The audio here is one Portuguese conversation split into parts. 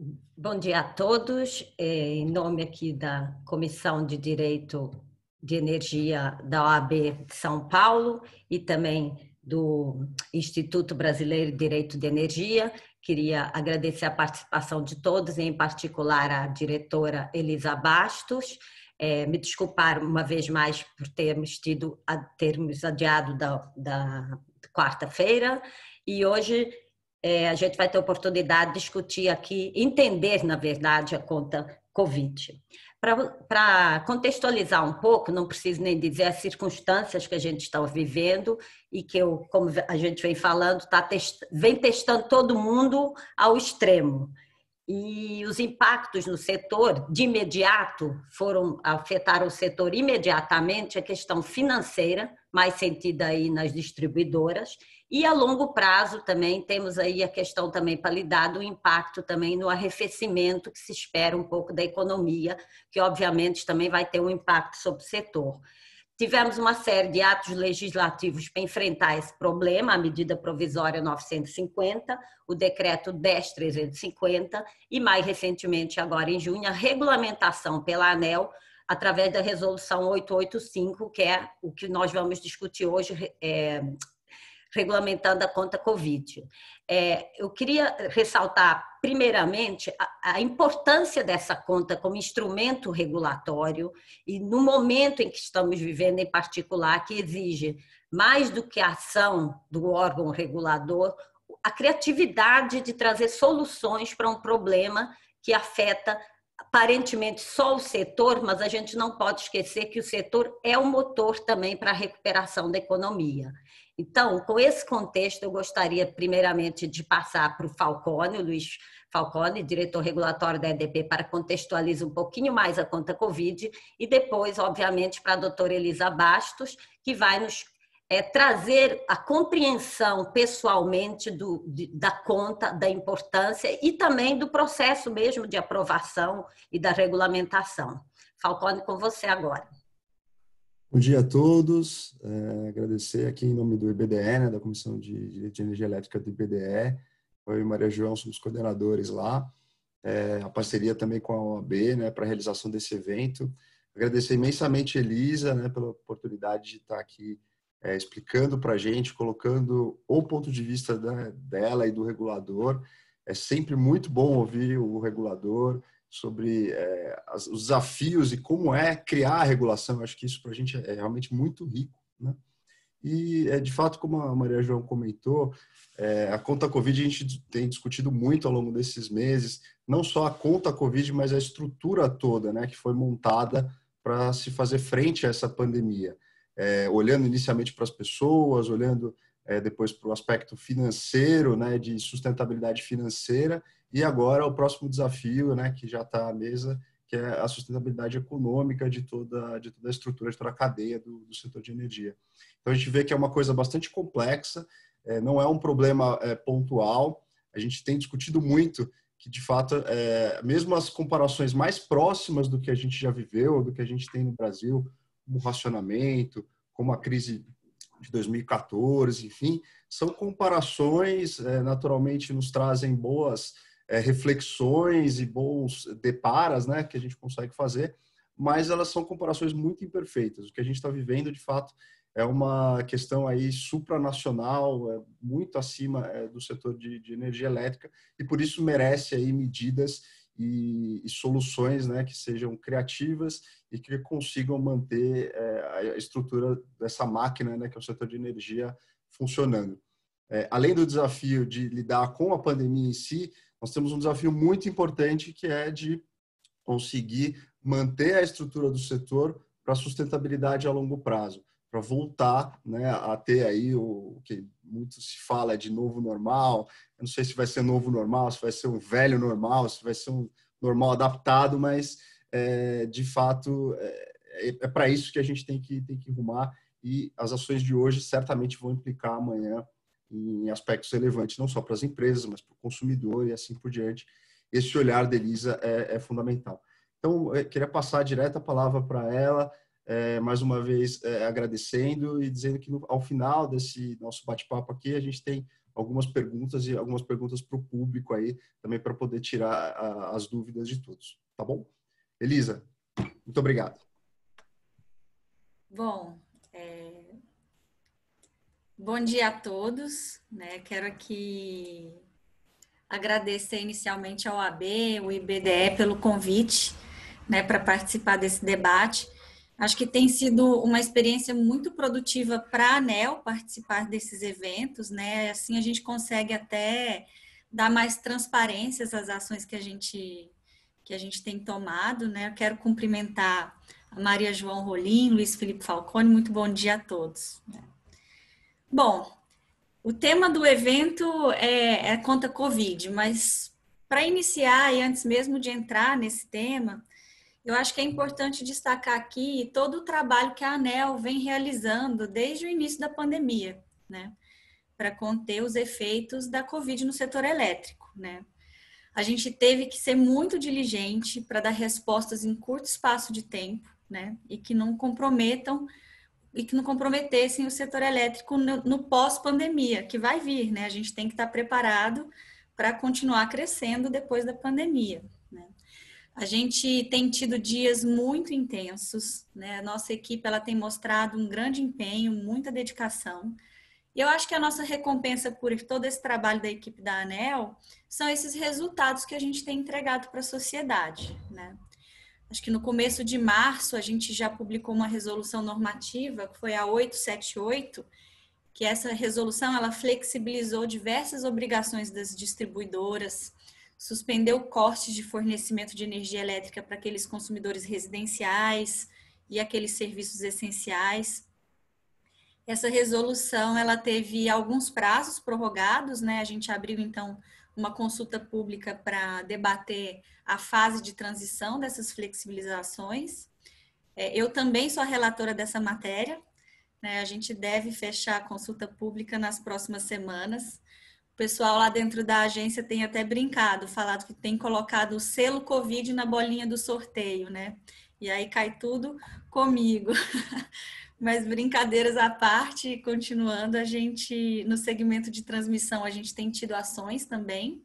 Bom dia a todos. É, em nome aqui da Comissão de Direito de Energia da OAB de São Paulo e também do Instituto Brasileiro de Direito de Energia, queria agradecer a participação de todos, em particular a diretora Elisa Bastos. É, me desculpar uma vez mais por termos tido termos adiado da, da quarta-feira e hoje é, a gente vai ter oportunidade de discutir aqui, entender, na verdade, a conta Covid. Para contextualizar um pouco, não preciso nem dizer as circunstâncias que a gente está vivendo e que eu, como a gente vem falando, tá test, vem testando todo mundo ao extremo. E os impactos no setor, de imediato, foram afetaram o setor imediatamente, a questão financeira, mais sentida aí nas distribuidoras, e a longo prazo também temos aí a questão também para lidar do impacto também no arrefecimento que se espera um pouco da economia, que obviamente também vai ter um impacto sobre o setor. Tivemos uma série de atos legislativos para enfrentar esse problema, a medida provisória 950, o decreto 10350 e mais recentemente agora em junho a regulamentação pela ANEL através da resolução 885, que é o que nós vamos discutir hoje, é, regulamentando a conta Covid. É, eu queria ressaltar, primeiramente, a, a, importância dessa conta como instrumento regulatório e no momento em que estamos vivendo, em particular, que exige mais do que a ação do órgão regulador, a criatividade de trazer soluções para um problema que afeta aparentemente só o setor, mas a gente não pode esquecer que o setor é o motor também para a recuperação da economia. Então, com esse contexto, eu gostaria primeiramente de passar para o Falcone, o Luiz Falcone, diretor regulatório da EDP, para contextualizar um pouquinho mais a conta Covid, e depois, obviamente, para a doutora Elisa Bastos, que vai nos é, trazer a compreensão pessoalmente do, de, da conta, da importância e também do processo mesmo de aprovação e da regulamentação. Falcone, com você agora. Bom dia a todos. É, agradecer aqui em nome do IBDE, né, da Comissão de Direito de Energia Elétrica do IBDE. Eu e Maria João somos coordenadores lá. É, a parceria também com a OAB né, para a realização desse evento. Agradecer imensamente a Elisa né, pela oportunidade de estar aqui é, explicando para a gente, colocando o ponto de vista da, dela e do regulador. É sempre muito bom ouvir o regulador, sobre é, as, os desafios e como é criar a regulação. Eu acho que isso para a gente é realmente muito rico. Né? E, é, de fato, como a Maria João comentou, é, a conta Covid a gente tem discutido muito ao longo desses meses, não só a conta Covid, mas a estrutura toda né, que foi montada para se fazer frente a essa pandemia. É, olhando inicialmente para as pessoas, olhando é, depois para o aspecto financeiro, né, de sustentabilidade financeira, e agora o próximo desafio, né, que já está à mesa, que é a sustentabilidade econômica de toda, de toda a estrutura, de toda a cadeia do, do setor de energia. Então a gente vê que é uma coisa bastante complexa, é, não é um problema é, pontual, a gente tem discutido muito que de fato, é, mesmo as comparações mais próximas do que a gente já viveu, do que a gente tem no Brasil, como racionamento, como a crise de 2014, enfim, são comparações, é, naturalmente nos trazem boas é, reflexões e bons deparas, né, que a gente consegue fazer, mas elas são comparações muito imperfeitas. O que a gente está vivendo, de fato, é uma questão aí supranacional, é muito acima é, do setor de, de, energia elétrica e por isso merece aí medidas e, e, soluções, né, que sejam criativas e que consigam manter é, a estrutura dessa máquina, né, que é o setor de energia funcionando. É, além do desafio de lidar com a pandemia em si, nós temos um desafio muito importante que é de conseguir manter a estrutura do setor para sustentabilidade a longo prazo, para voltar né, a ter aí o que muito se fala de novo normal. Eu não sei se vai ser novo normal, se vai ser um velho normal, se vai ser um normal adaptado, mas é, de fato é, é, é para isso que a gente tem que, tem que rumar e as ações de hoje certamente vão implicar amanhã em aspectos relevantes, não só para as empresas, mas para o consumidor e assim por diante. Esse olhar da Elisa é, é fundamental. Então, eu queria passar direto a palavra para ela, é, mais uma vez é, agradecendo e dizendo que no, ao final desse nosso bate-papo aqui a gente tem algumas perguntas e algumas perguntas para o público aí também para poder tirar a, as dúvidas de todos, tá bom? Elisa, muito obrigado. Bom. Bom dia a todos, né? Quero aqui agradecer inicialmente ao AB, o IBDE pelo convite, né, para participar desse debate. Acho que tem sido uma experiência muito produtiva para a ANEL participar desses eventos, né? Assim a gente consegue até dar mais transparência às ações que a gente que a gente tem tomado, né? Eu quero cumprimentar a Maria João Rolim, Luiz Felipe Falcone, muito bom dia a todos. Bom, o tema do evento é, é conta Covid, mas para iniciar e antes mesmo de entrar nesse tema, eu acho que é importante destacar aqui todo o trabalho que a ANEL vem realizando desde o início da pandemia, né? Para conter os efeitos da Covid no setor elétrico, né? A gente teve que ser muito diligente para dar respostas em curto espaço de tempo, né? E que não comprometam e que não comprometessem o setor elétrico no, no pós-pandemia, que vai vir, né? A gente tem que estar preparado para continuar crescendo depois da pandemia. A gente tem tido dias muito intensos, né? A nossa equipe ela tem mostrado um grande empenho, muita dedicação. E eu acho que a nossa recompensa por todo esse trabalho da equipe da ANEL são esses resultados que a gente tem entregado para a sociedade, né? Acho que no começo de março a gente já publicou uma resolução normativa, que foi a 878, que essa resolução ela flexibilizou diversas obrigações das distribuidoras, suspendeu cortes de fornecimento de energia elétrica para aqueles consumidores residenciais e aqueles serviços essenciais. Essa resolução ela teve alguns prazos prorrogados, né? A gente abriu então uma consulta pública para debater a fase de transição dessas flexibilizações. É, eu também sou relatora dessa matéria. Né? A gente deve fechar a consulta pública nas próximas semanas pessoal lá dentro da agência tem até brincado, falado que tem colocado o selo Covid na bolinha do sorteio, né? E aí cai tudo comigo. Mas brincadeiras à parte, continuando, a gente, no segmento de transmissão, a gente tem tido ações também,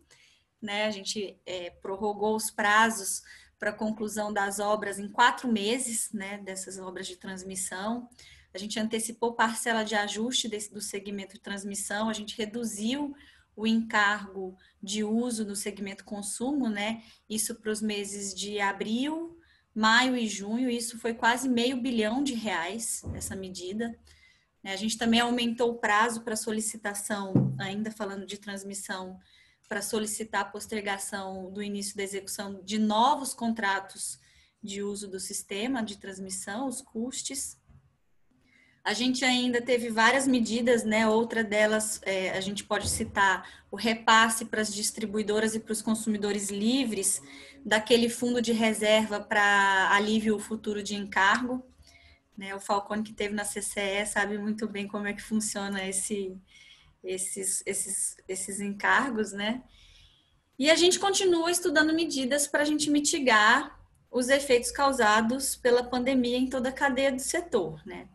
né? A gente é, prorrogou os prazos para conclusão das obras em quatro meses, né? Dessas obras de transmissão. A gente antecipou parcela de ajuste desse, do segmento de transmissão, a gente reduziu o encargo de uso no segmento consumo, né? Isso para os meses de abril, maio e junho, isso foi quase meio bilhão de reais, essa medida. A gente também aumentou o prazo para solicitação, ainda falando de transmissão, para solicitar a postergação do início da execução de novos contratos de uso do sistema de transmissão, os custes. A gente ainda teve várias medidas, né? Outra delas, é, a gente pode citar o repasse para as distribuidoras e para os consumidores livres daquele fundo de reserva para alívio futuro de encargo. Né? O Falcone que teve na CCE sabe muito bem como é que funciona esse, esses, esses, esses encargos, né? E a gente continua estudando medidas para a gente mitigar os efeitos causados pela pandemia em toda a cadeia do setor, né?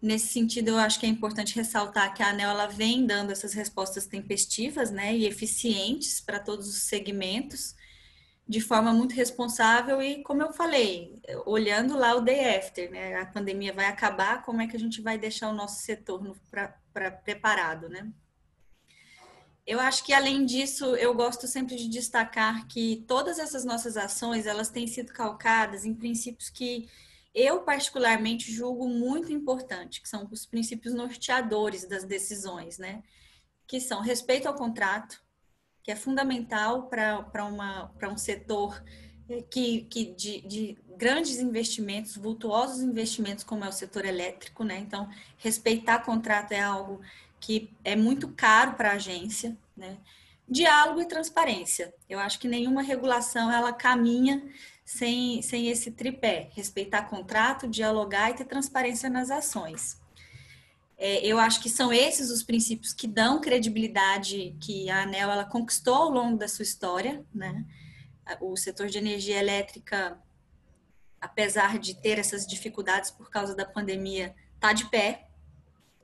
Nesse sentido, eu acho que é importante ressaltar que a ANEL vem dando essas respostas tempestivas né, e eficientes para todos os segmentos, de forma muito responsável e, como eu falei, olhando lá o day after, né, a pandemia vai acabar, como é que a gente vai deixar o nosso setor pra, preparado, né? Eu acho que, além disso, eu gosto sempre de destacar que todas essas nossas ações, elas têm sido calcadas em princípios que eu particularmente julgo muito importante, que são os princípios norteadores das decisões, né? Que são respeito ao contrato, que é fundamental para um setor eh, que, que de, de, grandes investimentos, vultuosos investimentos, como é o setor elétrico, né? Então, respeitar contrato é algo que é muito caro para a agência, né? Diálogo e transparência. Eu acho que nenhuma regulação ela caminha sem, sem esse tripé: respeitar contrato, dialogar e ter transparência nas ações. É, eu acho que são esses os princípios que dão credibilidade que a ANEL ela conquistou ao longo da sua história, né? O setor de energia elétrica apesar de ter essas dificuldades por causa da pandemia, está de pé,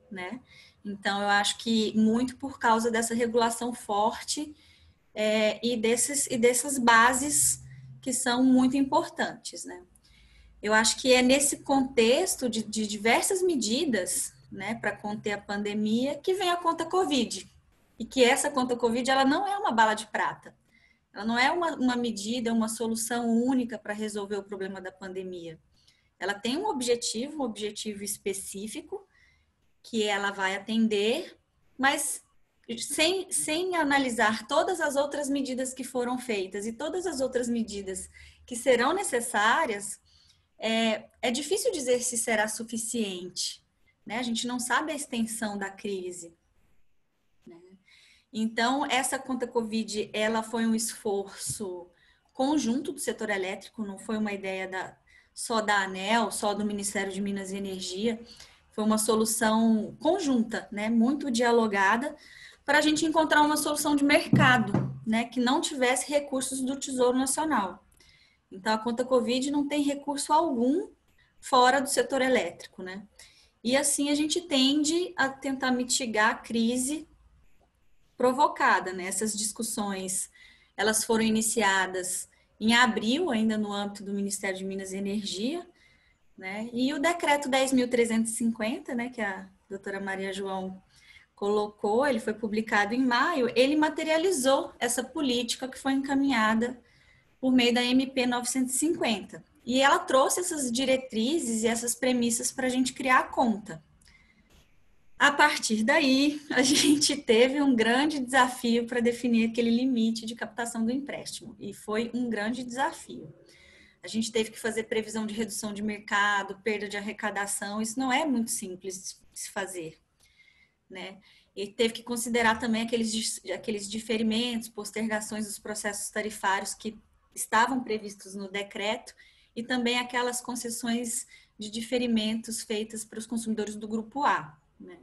né? Então, eu acho que muito por causa dessa regulação forte é, e, desses, e dessas bases que são muito importantes, né? Eu acho que é nesse contexto de, de diversas medidas, né, para conter a pandemia, que vem a conta Covid. E que essa conta Covid, ela não é uma bala de prata. Ela não é uma, uma medida, uma solução única para resolver o problema da pandemia. Ela tem um objetivo, um objetivo específico, que ela vai atender, mas sem, sem analisar todas as outras medidas que foram feitas e todas as outras medidas que serão necessárias, é, é difícil dizer se será suficiente. Né? A gente não sabe a extensão da crise. Né? Então, essa conta Covid, ela foi um esforço conjunto do setor elétrico, não foi uma ideia da, só da ANEL, só do Ministério de Minas e Energia, foi uma solução conjunta, né, muito dialogada, para a gente encontrar uma solução de mercado, né, que não tivesse recursos do Tesouro Nacional. Então, a conta Covid não tem recurso algum fora do setor elétrico, né? E assim a gente tende a tentar mitigar a crise provocada, né? Essas discussões, elas foram iniciadas em abril, ainda no âmbito do Ministério de Minas e Energia, né? E o decreto 10.350, né, que a doutora Maria João colocou, ele foi publicado em maio, ele materializou essa política que foi encaminhada por meio da MP 950. E ela trouxe essas diretrizes e essas premissas para a gente criar a conta. A partir daí, a gente teve um grande desafio para definir aquele limite de captação do empréstimo, e foi um grande desafio. A gente teve que fazer previsão de redução de mercado, perda de arrecadação, isso não é muito simples de se fazer, né? E teve que considerar também aqueles, aqueles diferimentos, postergações dos processos tarifários que estavam previstos no decreto e também aquelas concessões de diferimentos feitas para os consumidores do grupo A. Né?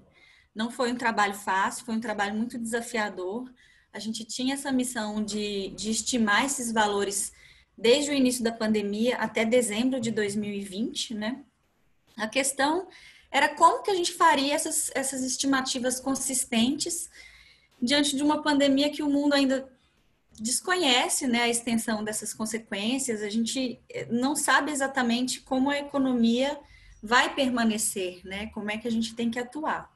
Não foi um trabalho fácil, foi um trabalho muito desafiador. A gente tinha essa missão de, de estimar esses valores desde o início da pandemia até dezembro de 2020, né? A questão era como que a gente faria essas, essas estimativas consistentes diante de uma pandemia que o mundo ainda desconhece né, a extensão dessas consequências, a gente eh, não sabe exatamente como a economia vai permanecer, né, como é que a gente tem que atuar.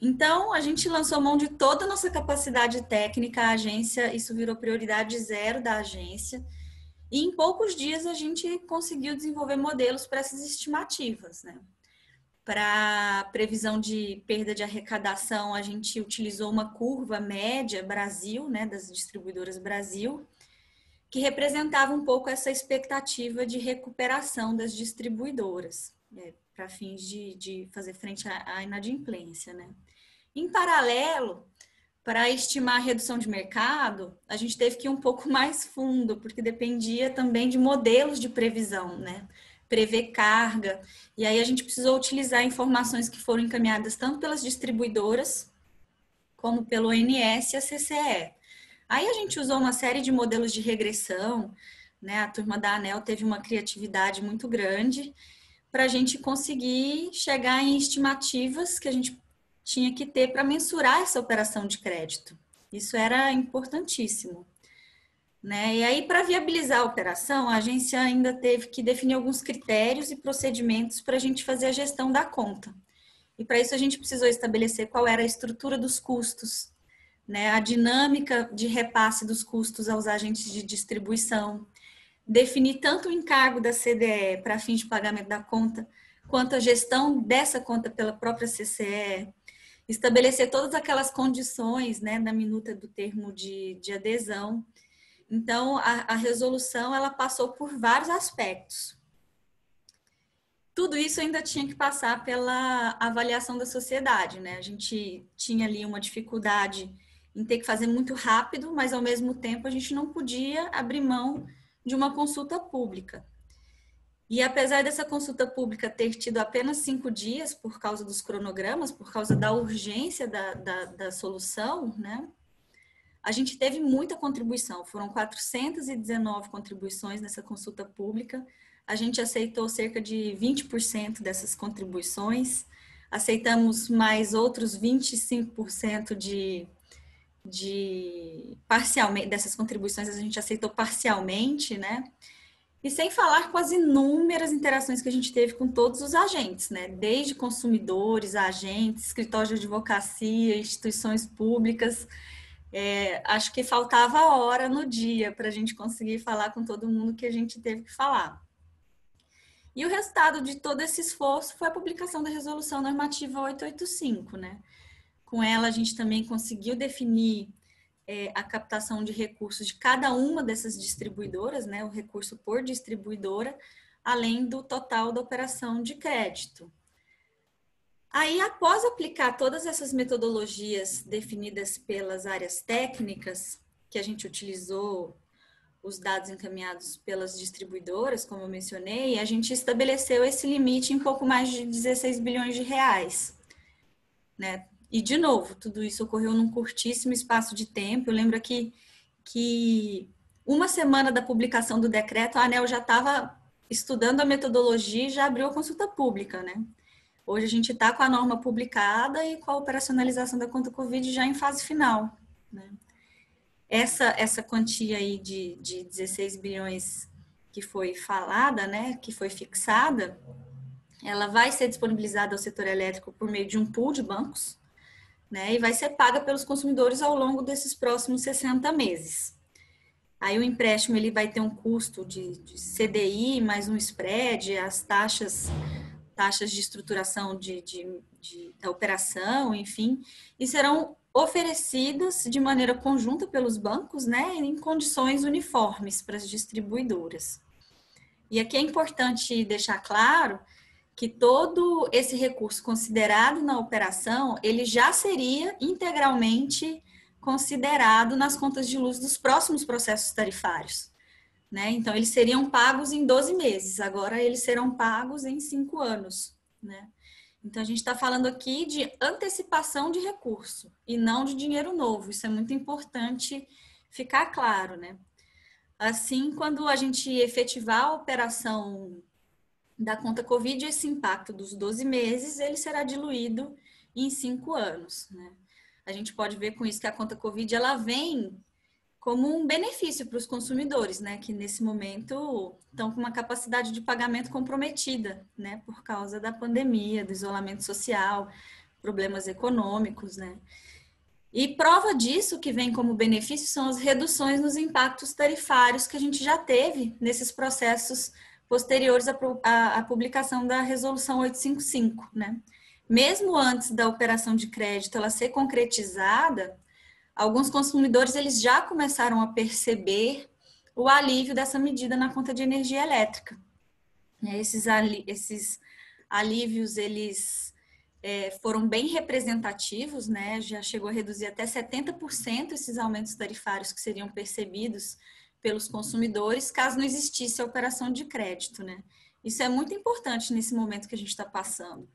Então, a gente lançou mão de toda a nossa capacidade técnica, a agência, isso virou prioridade zero da agência, e em poucos dias a gente conseguiu desenvolver modelos para essas estimativas, né. Para previsão de perda de arrecadação, a gente utilizou uma curva média Brasil, né, das distribuidoras Brasil, que representava um pouco essa expectativa de recuperação das distribuidoras, né, para fins de, de fazer frente à, à inadimplência. Né. Em paralelo, para estimar a redução de mercado, a gente teve que ir um pouco mais fundo, porque dependia também de modelos de previsão, né? Prever carga. E aí a gente precisou utilizar informações que foram encaminhadas tanto pelas distribuidoras como pelo ONS e a CCE. Aí a gente usou uma série de modelos de regressão, né? A turma da ANEL teve uma criatividade muito grande para a gente conseguir chegar em estimativas que a gente tinha que ter para mensurar essa operação de crédito. Isso era importantíssimo. Né? E aí, para viabilizar a operação, a agência ainda teve que definir alguns critérios e procedimentos para a gente fazer a gestão da conta. E para isso a gente precisou estabelecer qual era a estrutura dos custos, né? a dinâmica de repasse dos custos aos agentes de distribuição, definir tanto o encargo da CDE para fins de pagamento da conta, quanto a gestão dessa conta pela própria CCE, estabelecer todas aquelas condições né, na minuta do termo de, de adesão então, a, a resolução ela passou por vários aspectos. Tudo isso ainda tinha que passar pela avaliação da sociedade, né? A gente tinha ali uma dificuldade em ter que fazer muito rápido, mas ao mesmo tempo a gente não podia abrir mão de uma consulta pública. E apesar dessa consulta pública ter tido apenas cinco dias por causa dos cronogramas, por causa da urgência da, da, da solução, né? A gente teve muita contribuição, foram 419 contribuições nessa consulta pública. a gente aceitou cerca de 20% dessas contribuições, aceitamos mais outros 25% de, de parcialmente dessas contribuições a gente aceitou parcialmente, né? E sem falar com as inúmeras interações que a gente teve com todos os agentes, né? Desde consumidores, agentes, escritórios de advocacia, instituições públicas. É, acho que faltava hora no dia para a gente conseguir falar com todo mundo que a gente teve que falar. E o resultado de todo esse esforço foi a publicação da Resolução Normativa 885, né? Com ela, a gente também conseguiu definir é, a captação de recursos de cada uma dessas distribuidoras, né, o recurso por distribuidora, além do total da operação de crédito. Aí, após aplicar todas essas metodologias definidas pelas áreas técnicas, que a gente utilizou os dados encaminhados pelas distribuidoras, como eu mencionei, a gente estabeleceu esse limite em pouco mais de 16 bilhões de reais, né, e, de novo, tudo isso ocorreu num curtíssimo espaço de tempo. Eu lembro aqui que uma semana da publicação do decreto, a ANEL já estava estudando a metodologia e já abriu a consulta pública, né? Hoje a gente está com a norma publicada e com a operacionalização da conta Covid já em fase final. Né? Essa, essa quantia aí de, de 16 bilhões que foi falada, né, que foi fixada, ela vai ser disponibilizada ao setor elétrico por meio de um pool de bancos, né? E vai ser paga pelos consumidores ao longo desses próximos 60 meses. Aí o empréstimo ele vai ter um custo de, de CDI mais um spread, as taxas taxas de estruturação de, de, de, da operação, enfim, e serão oferecidas de maneira conjunta pelos bancos, né, em condições uniformes para as distribuidoras. E aqui é importante deixar claro que todo esse recurso considerado na operação, ele já seria integralmente considerado nas contas de luz dos próximos processos tarifários. Né? Então, eles seriam pagos em 12 meses, agora eles serão pagos em 5 anos. Né? Então, a gente está falando aqui de antecipação de recurso e não de dinheiro novo. Isso é muito importante ficar claro. Né? Assim, quando a gente efetivar a operação da conta Covid, esse impacto dos 12 meses, ele será diluído em cinco anos. Né? A gente pode ver com isso que a conta Covid, ela vem como um benefício para os consumidores, né, que nesse momento estão com uma capacidade de pagamento comprometida, né, por causa da pandemia, do isolamento social, problemas econômicos, né. E prova disso que vem como benefício são as reduções nos impactos tarifários que a gente já teve nesses processos posteriores à, à, à publicação da Resolução 855, né? Mesmo antes da operação de crédito ela ser concretizada, alguns consumidores eles já começaram a perceber o alívio dessa medida na conta de energia elétrica. Esses, esses alívios eles é, foram bem representativos, né? Já chegou a reduzir até 70% esses aumentos tarifários que seriam percebidos pelos consumidores, caso não existisse a operação de crédito, né? Isso é muito importante nesse momento que a gente está passando.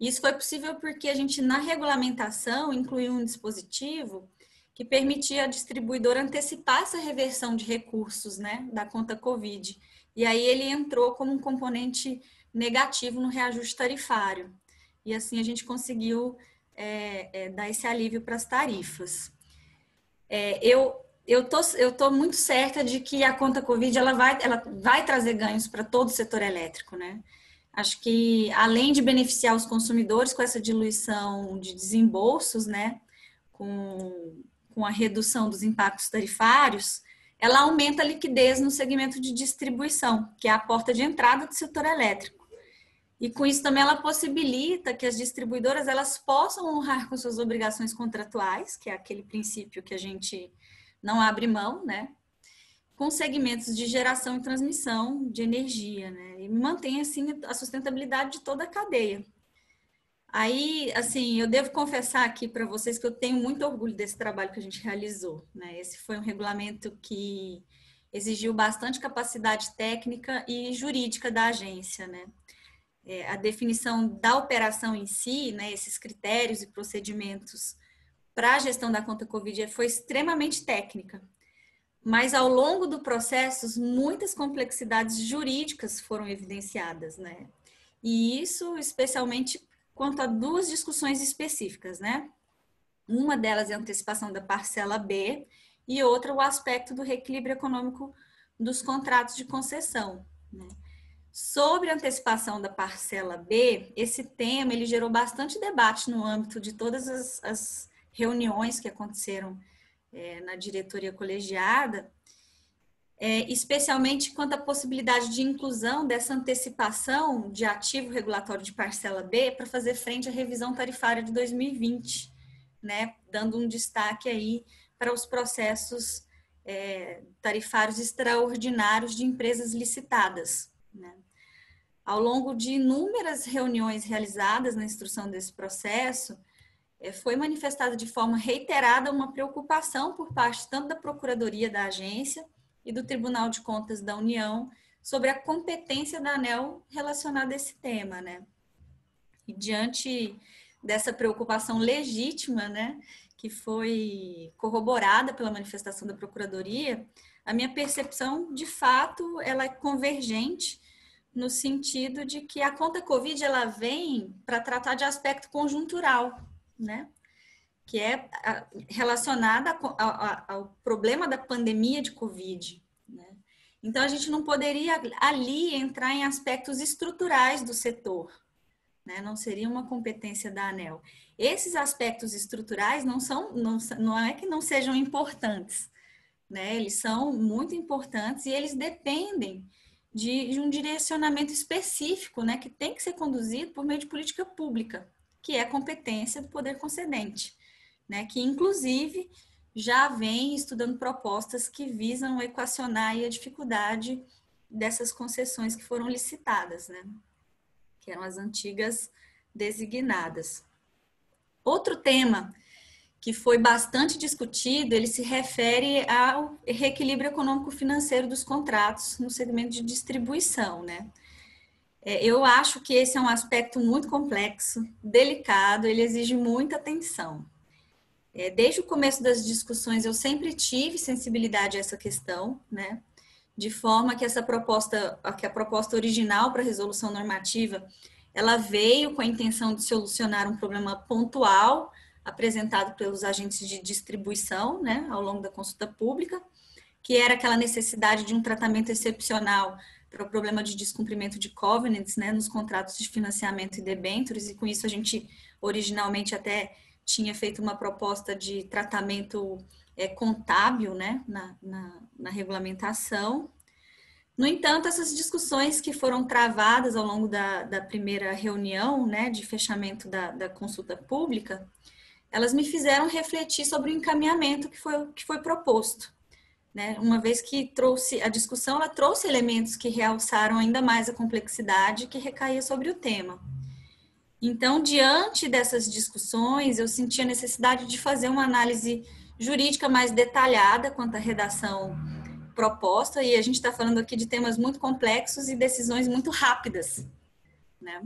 Isso foi possível porque a gente, na regulamentação, incluiu um dispositivo que permitia a distribuidora antecipar essa reversão de recursos, né, da conta Covid. E aí ele entrou como um componente negativo no reajuste tarifário. E assim a gente conseguiu é, é, dar esse alívio para as tarifas. É, eu eu tô, eu tô muito certa de que a conta Covid ela vai, ela vai trazer ganhos para todo o setor elétrico, né? Acho que além de beneficiar os consumidores com essa diluição de desembolsos, né, com, com a redução dos impactos tarifários, ela aumenta a liquidez no segmento de distribuição, que é a porta de entrada do setor elétrico. E com isso também ela possibilita que as distribuidoras elas possam honrar com suas obrigações contratuais, que é aquele princípio que a gente não abre mão, né? Com segmentos de geração e transmissão de energia, né? E mantém, assim, a sustentabilidade de toda a cadeia. Aí, assim, eu devo confessar aqui para vocês que eu tenho muito orgulho desse trabalho que a gente realizou, né? Esse foi um regulamento que exigiu bastante capacidade técnica e jurídica da agência, né? É, a definição da operação em si, né, esses critérios e procedimentos para a gestão da conta Covid foi extremamente técnica. mas ao longo do processo, muitas complexidades jurídicas foram evidenciadas, né? E isso especialmente quanto a duas discussões específicas, né? Uma delas é a antecipação da parcela B e outra o aspecto do reequilíbrio econômico dos contratos de concessão. Né? Sobre a antecipação da parcela B, esse tema ele gerou bastante debate no âmbito de todas as, as reuniões que aconteceram é, na diretoria colegiada, é, especialmente quanto à possibilidade de inclusão dessa antecipação de ativo regulatório de parcela B para fazer frente à revisão tarifária de 2020, né, dando um destaque aí para os processos é, tarifários extraordinários de empresas licitadas. Né. Ao longo de inúmeras reuniões realizadas na instrução desse processo, é, foi manifestada de forma reiterada uma preocupação por parte tanto da Procuradoria da agência e do Tribunal de Contas da União sobre a competência da ANEL relacionada a esse tema, né? E diante dessa preocupação legítima, né, que foi corroborada pela manifestação da Procuradoria, a minha percepção, de fato, ela é convergente no sentido de que a conta Covid ela vem para tratar de aspecto conjuntural, né? Que é relacionada ao problema da pandemia de Covid. Né? Então, a gente não poderia ali entrar em aspectos estruturais do setor, né? Não seria uma competência da ANEL. Esses aspectos estruturais não são, não, não é que não sejam importantes, né? Eles são muito importantes e eles dependem de, de um direcionamento específico, né? Que tem que ser conduzido por meio de política pública que é competência do poder concedente, né? Que inclusive já vem estudando propostas que visam equacionar a dificuldade dessas concessões que foram licitadas, né? Que eram as antigas designadas. Outro tema que foi bastante discutido, ele se refere ao reequilíbrio econômico-financeiro dos contratos no segmento de distribuição, né? É, eu acho que esse é um aspecto muito complexo, delicado, ele exige muita atenção. É, desde o começo das discussões, eu sempre tive sensibilidade a essa questão, né? De forma que essa proposta, que a proposta original para resolução normativa, ela veio com a intenção de solucionar um problema pontual apresentado pelos agentes de distribuição, né, ao longo da consulta pública, que era aquela necessidade de um tratamento excepcional para o problema de descumprimento de covenants, né, nos contratos de financiamento e debêntures, e com isso a gente originalmente até tinha feito uma proposta de tratamento é, contábil, né, na, na, na regulamentação. No entanto, essas discussões que foram travadas ao longo da, da primeira reunião, né, de fechamento da, da consulta pública, elas me fizeram refletir sobre o encaminhamento que foi, que foi proposto né? Uma vez que trouxe a discussão, ela trouxe elementos que realçaram ainda mais a complexidade que recaía sobre o tema. Então, diante dessas discussões, eu senti a necessidade de fazer uma análise jurídica mais detalhada quanto à redação proposta, e a gente está falando aqui de temas muito complexos e decisões muito rápidas, né?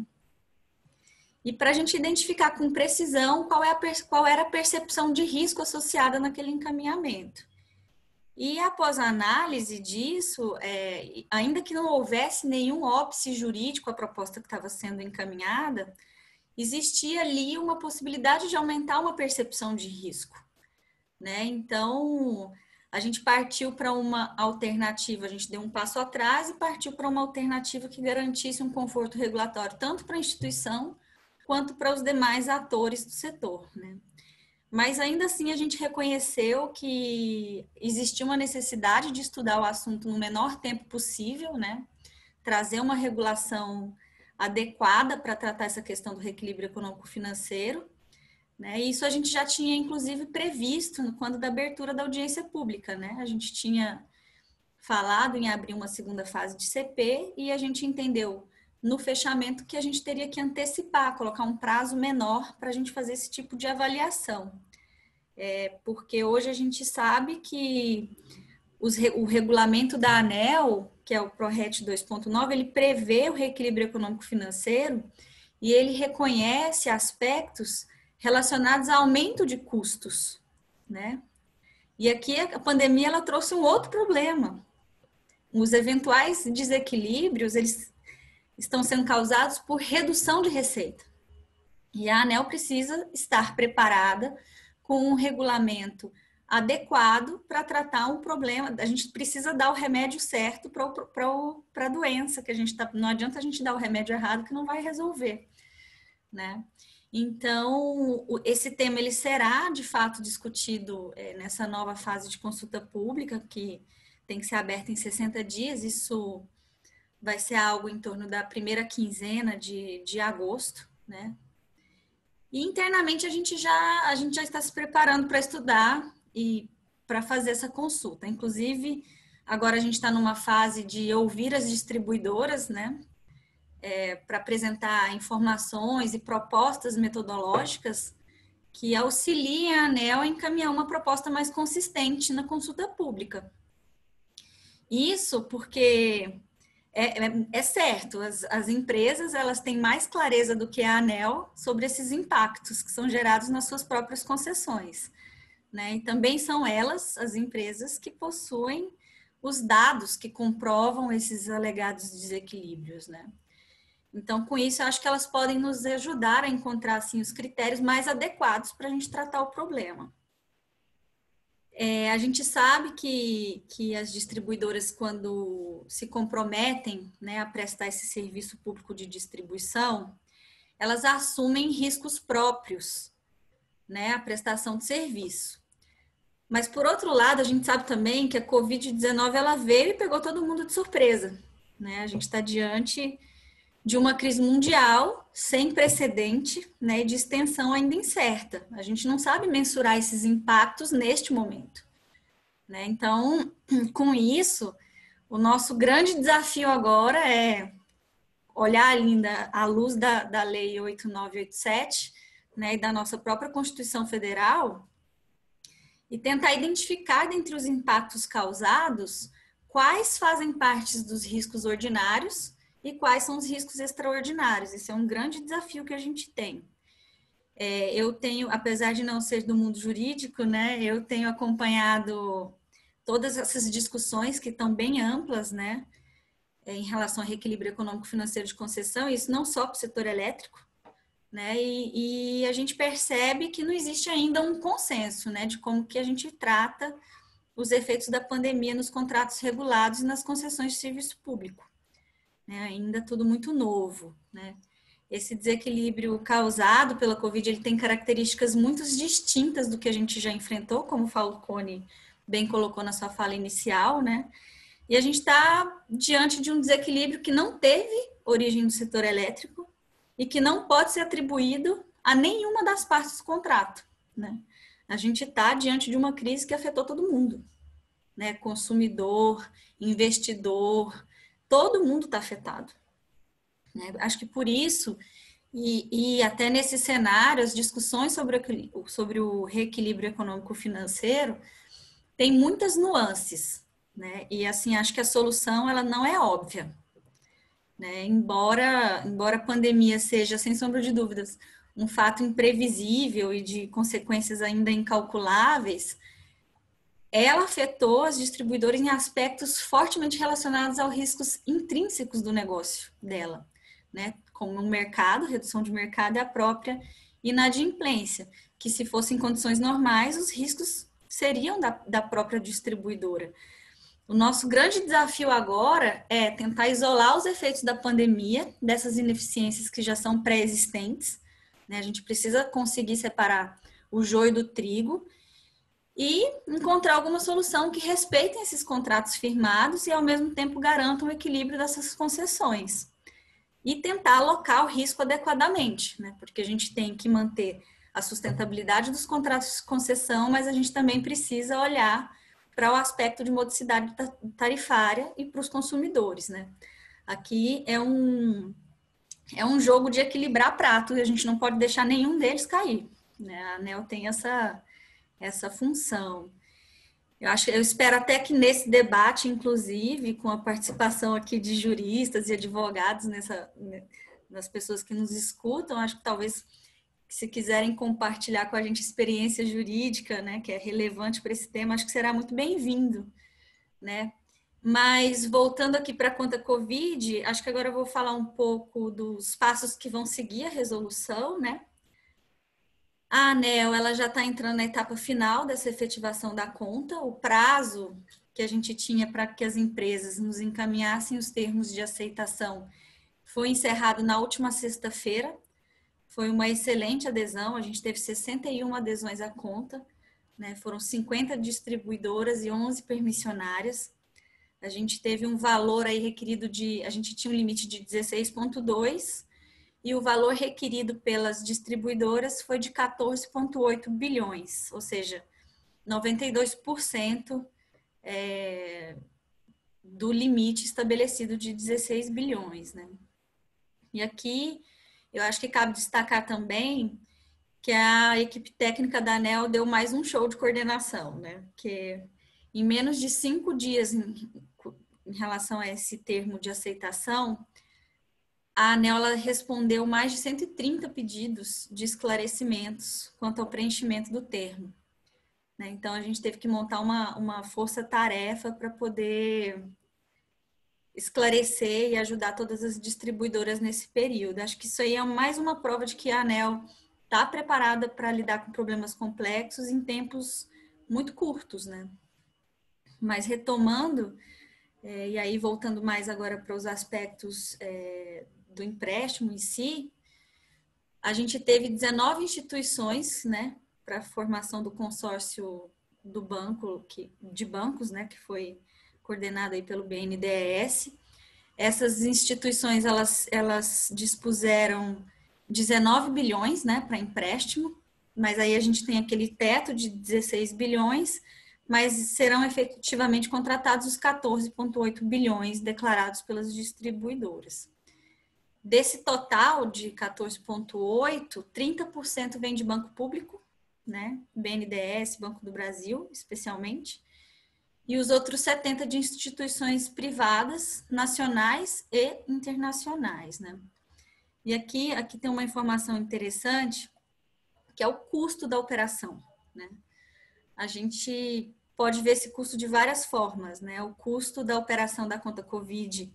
E para a gente identificar com precisão qual, é a, qual era a percepção de risco associada naquele encaminhamento. E após a análise disso, é, ainda que não houvesse nenhum óbice jurídico à proposta que estava sendo encaminhada, existia ali uma possibilidade de aumentar uma percepção de risco. Né? Então, a gente partiu para uma alternativa, a gente deu um passo atrás e partiu para uma alternativa que garantisse um conforto regulatório tanto para a instituição quanto para os demais atores do setor. Né? Mas ainda assim a gente reconheceu que existia uma necessidade de estudar o assunto no menor tempo possível, né? Trazer uma regulação adequada para tratar essa questão do reequilíbrio econômico-financeiro. Né? Isso a gente já tinha, inclusive, previsto quando da abertura da audiência pública. Né? A gente tinha falado em abrir uma segunda fase de CP e a gente entendeu no fechamento que a gente teria que antecipar, colocar um prazo menor para a gente fazer esse tipo de avaliação. É, porque hoje a gente sabe que os, o regulamento da ANEL, que é o ProRet 2.9, ele prevê o reequilíbrio econômico-financeiro e ele reconhece aspectos relacionados a aumento de custos, né? E aqui a pandemia ela trouxe um outro problema. Os eventuais desequilíbrios, eles estão sendo causados por redução de receita. E a ANEL precisa estar preparada com um regulamento adequado para tratar um problema. A gente precisa dar o remédio certo para a doença que a gente está. Não adianta a gente dar o remédio errado que não vai resolver, né? Então, esse tema ele será de fato discutido é, nessa nova fase de consulta pública que tem que ser aberta em 60 dias. Isso vai ser algo em torno da primeira quinzena de, de agosto, né? E internamente a gente já a gente já está se preparando para estudar e para fazer essa consulta. Inclusive, agora a gente está numa fase de ouvir as distribuidoras, né? É, para apresentar informações e propostas metodológicas que auxiliem a ANEL a encaminhar uma proposta mais consistente na consulta pública. Isso porque é, é, é, certo, as, as, empresas elas têm mais clareza do que a ANEL sobre esses impactos que são gerados nas suas próprias concessões. Né? E também são elas, as empresas, que possuem os dados que comprovam esses alegados desequilíbrios. Né? Então, com isso, eu acho que elas podem nos ajudar a encontrar assim, os critérios mais adequados para a gente tratar o problema. É, a gente sabe que, que as distribuidoras, quando se comprometem né, a prestar esse serviço público de distribuição, elas assumem riscos próprios, né, a prestação de serviço. Mas, por outro lado, a gente sabe também que a Covid-19 ela veio e pegou todo mundo de surpresa. Né? A gente está diante de uma crise mundial sem precedente né, de extensão ainda incerta. A gente não sabe mensurar esses impactos neste momento. Né? Então, com isso, o nosso grande desafio agora é olhar ainda à luz da, da Lei 8987 né, da nossa própria Constituição Federal e tentar identificar dentre os impactos causados quais fazem parte dos riscos ordinários e quais são os riscos extraordinários. Esse é um grande desafio que a gente tem. É, eu tenho, apesar de não ser do mundo jurídico, né, eu tenho acompanhado todas essas discussões que estão bem amplas, né, em relação ao reequilíbrio econômico-financeiro de concessão, isso não só para o setor elétrico, né, e, e, a gente percebe que não existe ainda um consenso, né, de como que a gente trata os efeitos da pandemia nos contratos regulados e nas concessões de serviço público né? ainda tudo muito novo, né? Esse desequilíbrio causado pela Covid, ele tem características muito distintas do que a gente já enfrentou, como o Falcone bem colocou na sua fala inicial, né? E a gente está diante de um desequilíbrio que não teve origem no setor elétrico e que não pode ser atribuído a nenhuma das partes do contrato, né? A gente está diante de uma crise que afetou todo mundo, né? Consumidor, investidor, todo mundo está afetado. Né? Acho que por isso, e, e, até nesse cenário, as discussões sobre, sobre o reequilíbrio econômico-financeiro tem muitas nuances, né? E assim, acho que a solução ela não é óbvia. Né? Embora, embora a pandemia seja, sem sombra de dúvidas, um fato imprevisível e de consequências ainda incalculáveis, ela afetou as distribuidoras em aspectos fortemente relacionados aos riscos intrínsecos do negócio dela, né? Como o mercado, redução de mercado e a própria inadimplência, que se fossem condições normais, os riscos seriam da, da própria distribuidora. O nosso grande desafio agora é tentar isolar os efeitos da pandemia, dessas ineficiências que já são pré-existentes. Né? A gente precisa conseguir separar o joio do trigo e encontrar alguma solução que respeitem esses contratos firmados e, ao mesmo tempo, garantam o equilíbrio dessas concessões. E tentar alocar o risco adequadamente, né? porque a gente tem que manter a sustentabilidade dos contratos de concessão, mas a gente também precisa olhar para o aspecto de modicidade tarifária e para os consumidores. Né? Aqui é um, é um jogo de equilibrar prato e a gente não pode deixar nenhum deles cair. Né? A ANEL tem essa essa função. Eu acho, eu espero até que nesse debate, inclusive, com a participação aqui de juristas e advogados nessa, nas pessoas que nos escutam, acho que talvez se quiserem compartilhar com a gente experiência jurídica, né, que é relevante para esse tema, acho que será muito bem-vindo, né? Mas voltando aqui para a conta Covid, acho que agora eu vou falar um pouco dos passos que vão seguir a resolução, né? A ANEL ela já está entrando na etapa final dessa efetivação da conta. O prazo que a gente tinha para que as empresas nos encaminhassem os termos de aceitação foi encerrado na última sexta-feira. Foi uma excelente adesão, a gente teve 61 adesões à conta, né? foram 50 distribuidoras e 11 permissionárias. A gente teve um valor aí requerido de, a gente tinha um limite de 16,2 e o valor requerido pelas distribuidoras foi de 14,8 bilhões, ou seja, 92% é, do limite estabelecido de 16 bilhões, né? E aqui eu acho que cabe destacar também que a equipe técnica da ANEL deu mais um show de coordenação, né? Que em menos de cinco dias em, em relação a esse termo de aceitação, a ANEL respondeu mais de 130 pedidos de esclarecimentos quanto ao preenchimento do termo. Né? Então, a gente teve que montar uma, uma força-tarefa para poder esclarecer e ajudar todas as distribuidoras nesse período. Acho que isso aí é mais uma prova de que a ANEL está preparada para lidar com problemas complexos em tempos muito curtos, né? Mas retomando, é, e aí voltando mais agora para os aspectos é, do empréstimo em si, a gente teve 19 instituições, né, para a formação do consórcio do banco, que, de bancos, né, que foi coordenado aí pelo BNDES. Essas instituições, elas, elas dispuseram 19 bilhões, né, para empréstimo, mas aí a gente tem aquele teto de 16 bilhões, mas serão efetivamente contratados os 14,8 bilhões declarados pelas distribuidoras. Desse total de 14,8, 30% vem de banco público, né? BNDES, Banco do Brasil, especialmente, e os outros 70 de instituições privadas, nacionais e internacionais, né? E aqui, aqui tem uma informação interessante, que é o custo da operação, né? A gente pode ver esse custo de várias formas, né? O custo da operação da conta Covid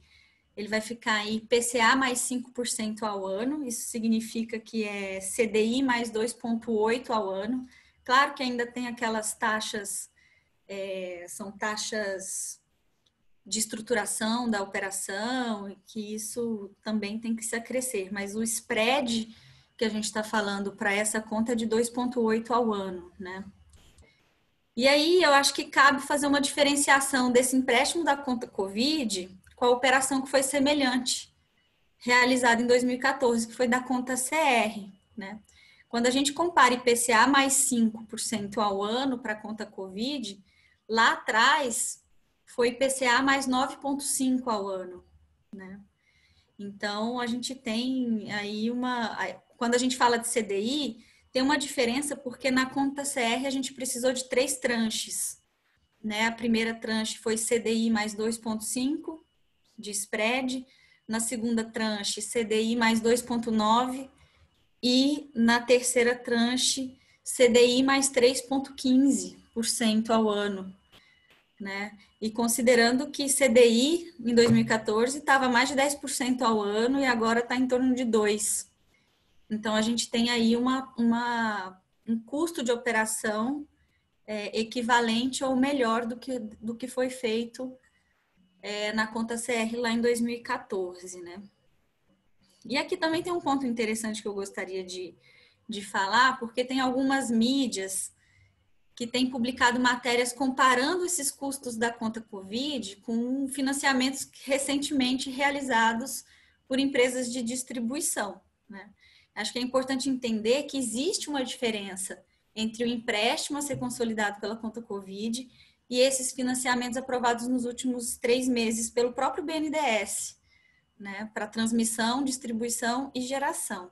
ele vai ficar aí PCA mais 5% ao ano, isso significa que é CDI mais 2,8% ao ano. Claro que ainda tem aquelas taxas, é, são taxas de estruturação da operação, que isso também tem que se acrescer, mas o spread que a gente está falando para essa conta é de 2,8% ao ano, né? E aí eu acho que cabe fazer uma diferenciação desse empréstimo da conta Covid com a operação que foi semelhante, realizada em 2014, que foi da conta CR, né? Quando a gente compara IPCA mais 5% ao ano para a conta Covid, lá atrás foi IPCA mais 9,5% ao ano, né? Então, a gente tem aí uma... Quando a gente fala de CDI, tem uma diferença porque na conta CR a gente precisou de três tranches, né? A primeira tranche foi CDI mais 2,5%, de spread, na segunda tranche CDI mais 2,9 e na terceira tranche CDI mais 3,15% ao ano. Né? E considerando que CDI em 2014 estava mais de 10% ao ano e agora está em torno de 2%. Então, a gente tem aí uma, uma um custo de operação é, equivalente ou melhor do que, do que foi feito é, na conta CR lá em 2014, né? E aqui também tem um ponto interessante que eu gostaria de, de falar, porque tem algumas mídias que têm publicado matérias comparando esses custos da conta Covid com financiamentos recentemente realizados por empresas de distribuição. Né? Acho que é importante entender que existe uma diferença entre o empréstimo a ser consolidado pela conta Covid e esses financiamentos aprovados nos últimos três meses pelo próprio BNDES, né, para transmissão, distribuição e geração.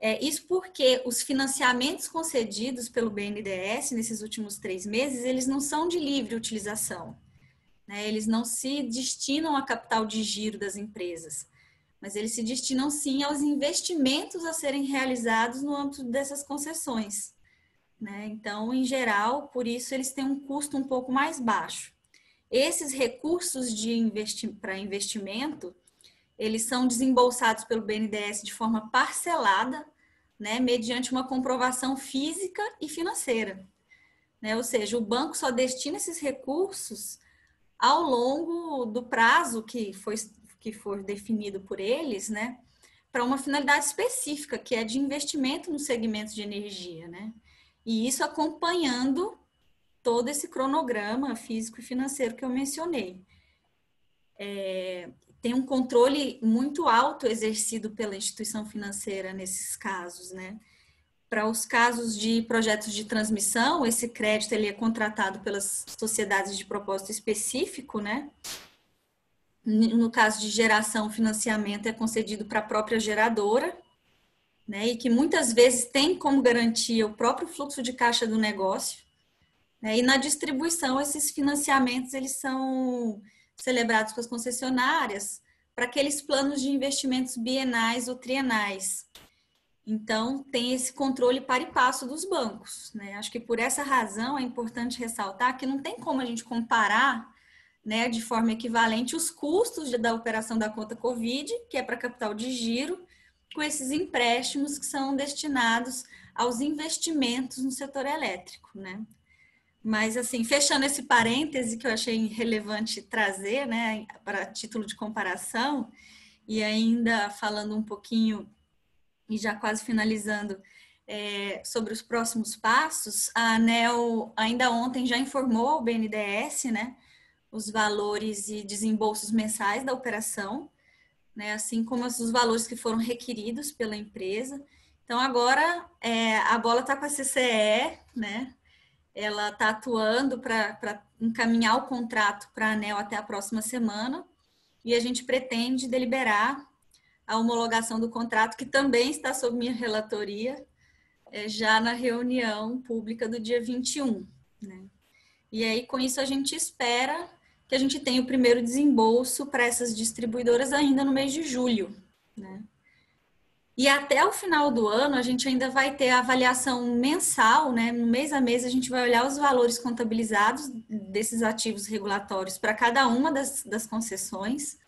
É, isso porque os financiamentos concedidos pelo BNDES nesses últimos três meses, eles não são de livre utilização. Né, eles não se destinam a capital de giro das empresas, mas eles se destinam sim aos investimentos a serem realizados no âmbito dessas concessões. Né? Então, em geral, por isso eles têm um custo um pouco mais baixo. Esses recursos investi para investimento, eles são desembolsados pelo BNDES de forma parcelada, né, mediante uma comprovação física e financeira. Né? Ou seja, o banco só destina esses recursos ao longo do prazo que foi que for definido por eles, né, para uma finalidade específica, que é de investimento no segmento de energia, né? E isso acompanhando todo esse cronograma físico e financeiro que eu mencionei. É, tem um controle muito alto exercido pela instituição financeira nesses casos, né? Para os casos de projetos de transmissão, esse crédito ele é contratado pelas sociedades de propósito específico, né? No caso de geração, financiamento é concedido para a própria geradora, né? E que muitas vezes tem como garantia o próprio fluxo de caixa do negócio. Né? E na distribuição, esses financiamentos eles são celebrados com as concessionárias para aqueles planos de investimentos bienais ou trienais. Então, tem esse controle para e passo dos bancos. Né? Acho que por essa razão é importante ressaltar que não tem como a gente comparar né, de forma equivalente os custos da operação da conta Covid, que é para capital de giro, com esses empréstimos que são destinados aos investimentos no setor elétrico. Né? Mas, assim, fechando esse parêntese que eu achei relevante trazer, né, para título de comparação, e ainda falando um pouquinho, e já quase finalizando, é, sobre os próximos passos, a ANEL ainda ontem já informou ao BNDES, né, os valores e desembolsos mensais da operação, né, assim como os valores que foram requeridos pela empresa. Então, agora é, a bola está com a CCE, né, ela está atuando para encaminhar o contrato para a ANEL até a próxima semana e a gente pretende deliberar a homologação do contrato, que também está sob minha relatoria, é, já na reunião pública do dia 21. Né? E aí, com isso, a gente espera que a gente tenha o primeiro desembolso para essas distribuidoras ainda no mês de julho. Né? E até o final do ano, a gente ainda vai ter a avaliação mensal, né? Mês a mês, a gente vai olhar os valores contabilizados desses ativos regulatórios para cada uma das, das concessões,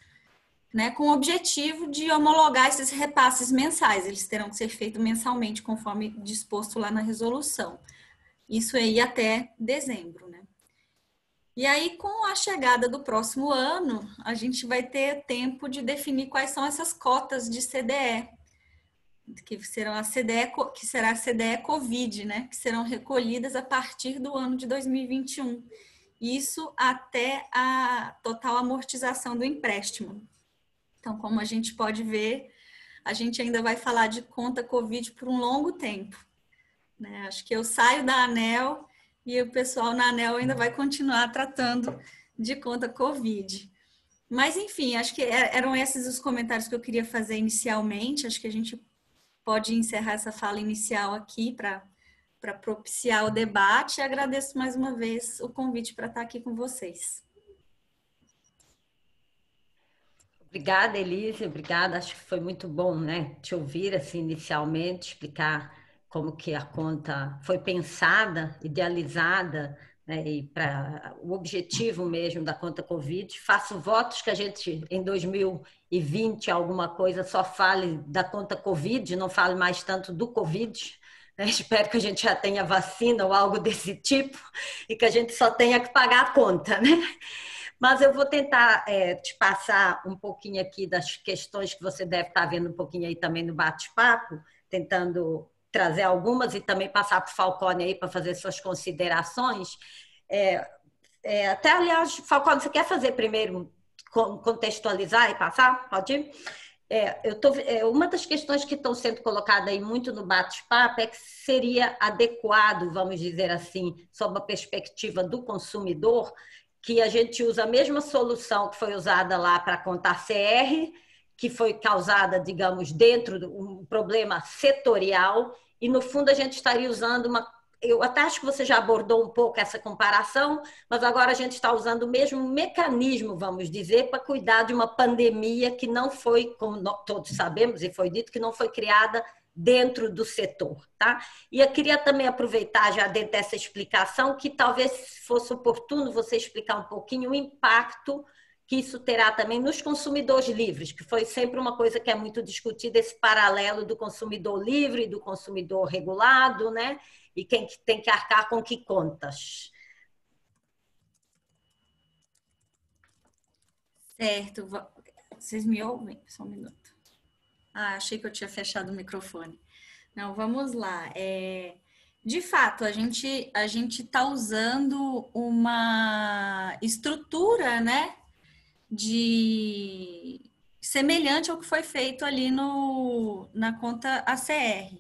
né? Com o objetivo de homologar esses repasses mensais. Eles terão que ser feitos mensalmente, conforme disposto lá na resolução. Isso aí até dezembro, né? E aí, com a chegada do próximo ano, a gente vai ter tempo de definir quais são essas cotas de CDE, que serão a CDE, que será a CDE Covid, né, que serão recolhidas a partir do ano de 2021. Isso até a total amortização do empréstimo. Então, como a gente pode ver, a gente ainda vai falar de conta Covid por um longo tempo. Né? Acho que eu saio da ANEL e o pessoal na ANEL ainda vai continuar tratando de conta Covid. Mas, enfim, acho que é, eram esses os comentários que eu queria fazer inicialmente. Acho que a gente pode encerrar essa fala inicial aqui para propiciar o debate. E agradeço mais uma vez o convite para estar aqui com vocês. Obrigada, Elise. Obrigada. Acho que foi muito bom, né, te ouvir assim inicialmente explicar como que a conta foi pensada, idealizada, né, e para o objetivo mesmo da conta Covid. Faço votos que a gente em 2020 alguma coisa só fale da conta Covid, não fale mais tanto do Covid. Né? Espero que a gente já tenha vacina ou algo desse tipo e que a gente só tenha que pagar a conta, né? Mas eu vou tentar é, te passar um pouquinho aqui das questões que você deve estar vendo um pouquinho aí também no bate-papo, tentando trazer algumas e também passar para o Falcone aí para fazer suas considerações. É, é, até, aliás, Falcone, você quer fazer primeiro, contextualizar e passar? Pode ir? É, eu tô, é, uma das questões que estão sendo colocadas aí muito no bate-papo é que seria adequado, vamos dizer assim, sob a perspectiva do consumidor, que a gente usa a mesma solução que foi usada lá para contar CR, que foi causada, digamos, dentro de um problema setorial, e no fundo a gente estaria usando uma eu até acho que você já abordou um pouco essa comparação, mas agora a gente está usando o mesmo mecanismo, vamos dizer, para cuidar de uma pandemia que não foi, como todos sabemos, e foi dito, que não foi criada dentro do setor, tá? E eu queria também aproveitar já dentro dessa explicação que talvez fosse oportuno você explicar um pouquinho o impacto que isso terá também nos consumidores livres, que foi sempre uma coisa que é muito discutida, esse paralelo do consumidor livre e do consumidor regulado, né? E quem tem que arcar com que contas. Certo. Vocês me ouvem? Só um minuto. Ah, achei que eu tinha fechado o microfone. Não, vamos lá. É, de fato, a gente a gente está usando uma estrutura, né, de semelhante ao que foi feito ali no, na conta ACR.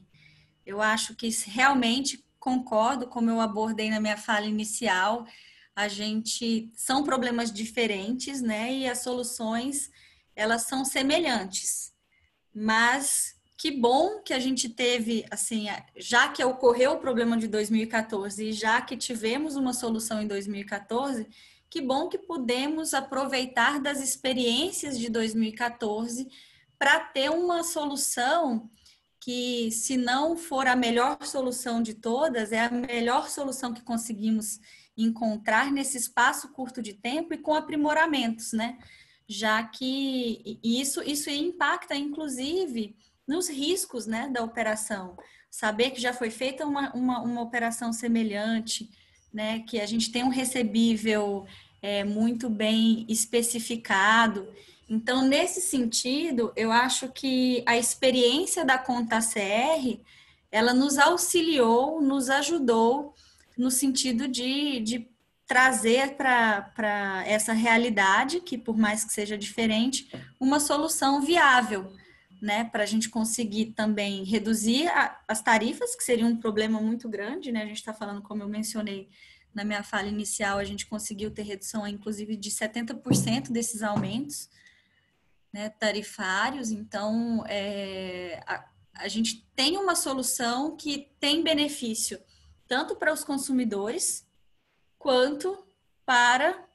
Eu acho que realmente concordo, como eu abordei na minha fala inicial, a gente são problemas diferentes, né? E as soluções elas são semelhantes. Mas que bom que a gente teve, assim, já que ocorreu o problema de 2014 e já que tivemos uma solução em 2014, que bom que pudemos aproveitar das experiências de 2014 para ter uma solução que, se não for a melhor solução de todas, é a melhor solução que conseguimos encontrar nesse espaço curto de tempo e com aprimoramentos, né? Já que isso, isso impacta, inclusive, nos riscos né, da operação. Saber que já foi feita uma, uma, uma operação semelhante, né, que a gente tem um recebível é, muito bem especificado. Então, nesse sentido, eu acho que a experiência da conta CR, ela nos auxiliou, nos ajudou no sentido de, de trazer para essa realidade, que por mais que seja diferente, uma solução viável, né, para a gente conseguir também reduzir a, as tarifas, que seria um problema muito grande, né, a gente está falando, como eu mencionei, na minha fala inicial, a gente conseguiu ter redução, inclusive, de 70% desses aumentos né, tarifários. Então, é, a, a gente tem uma solução que tem benefício tanto para os consumidores quanto para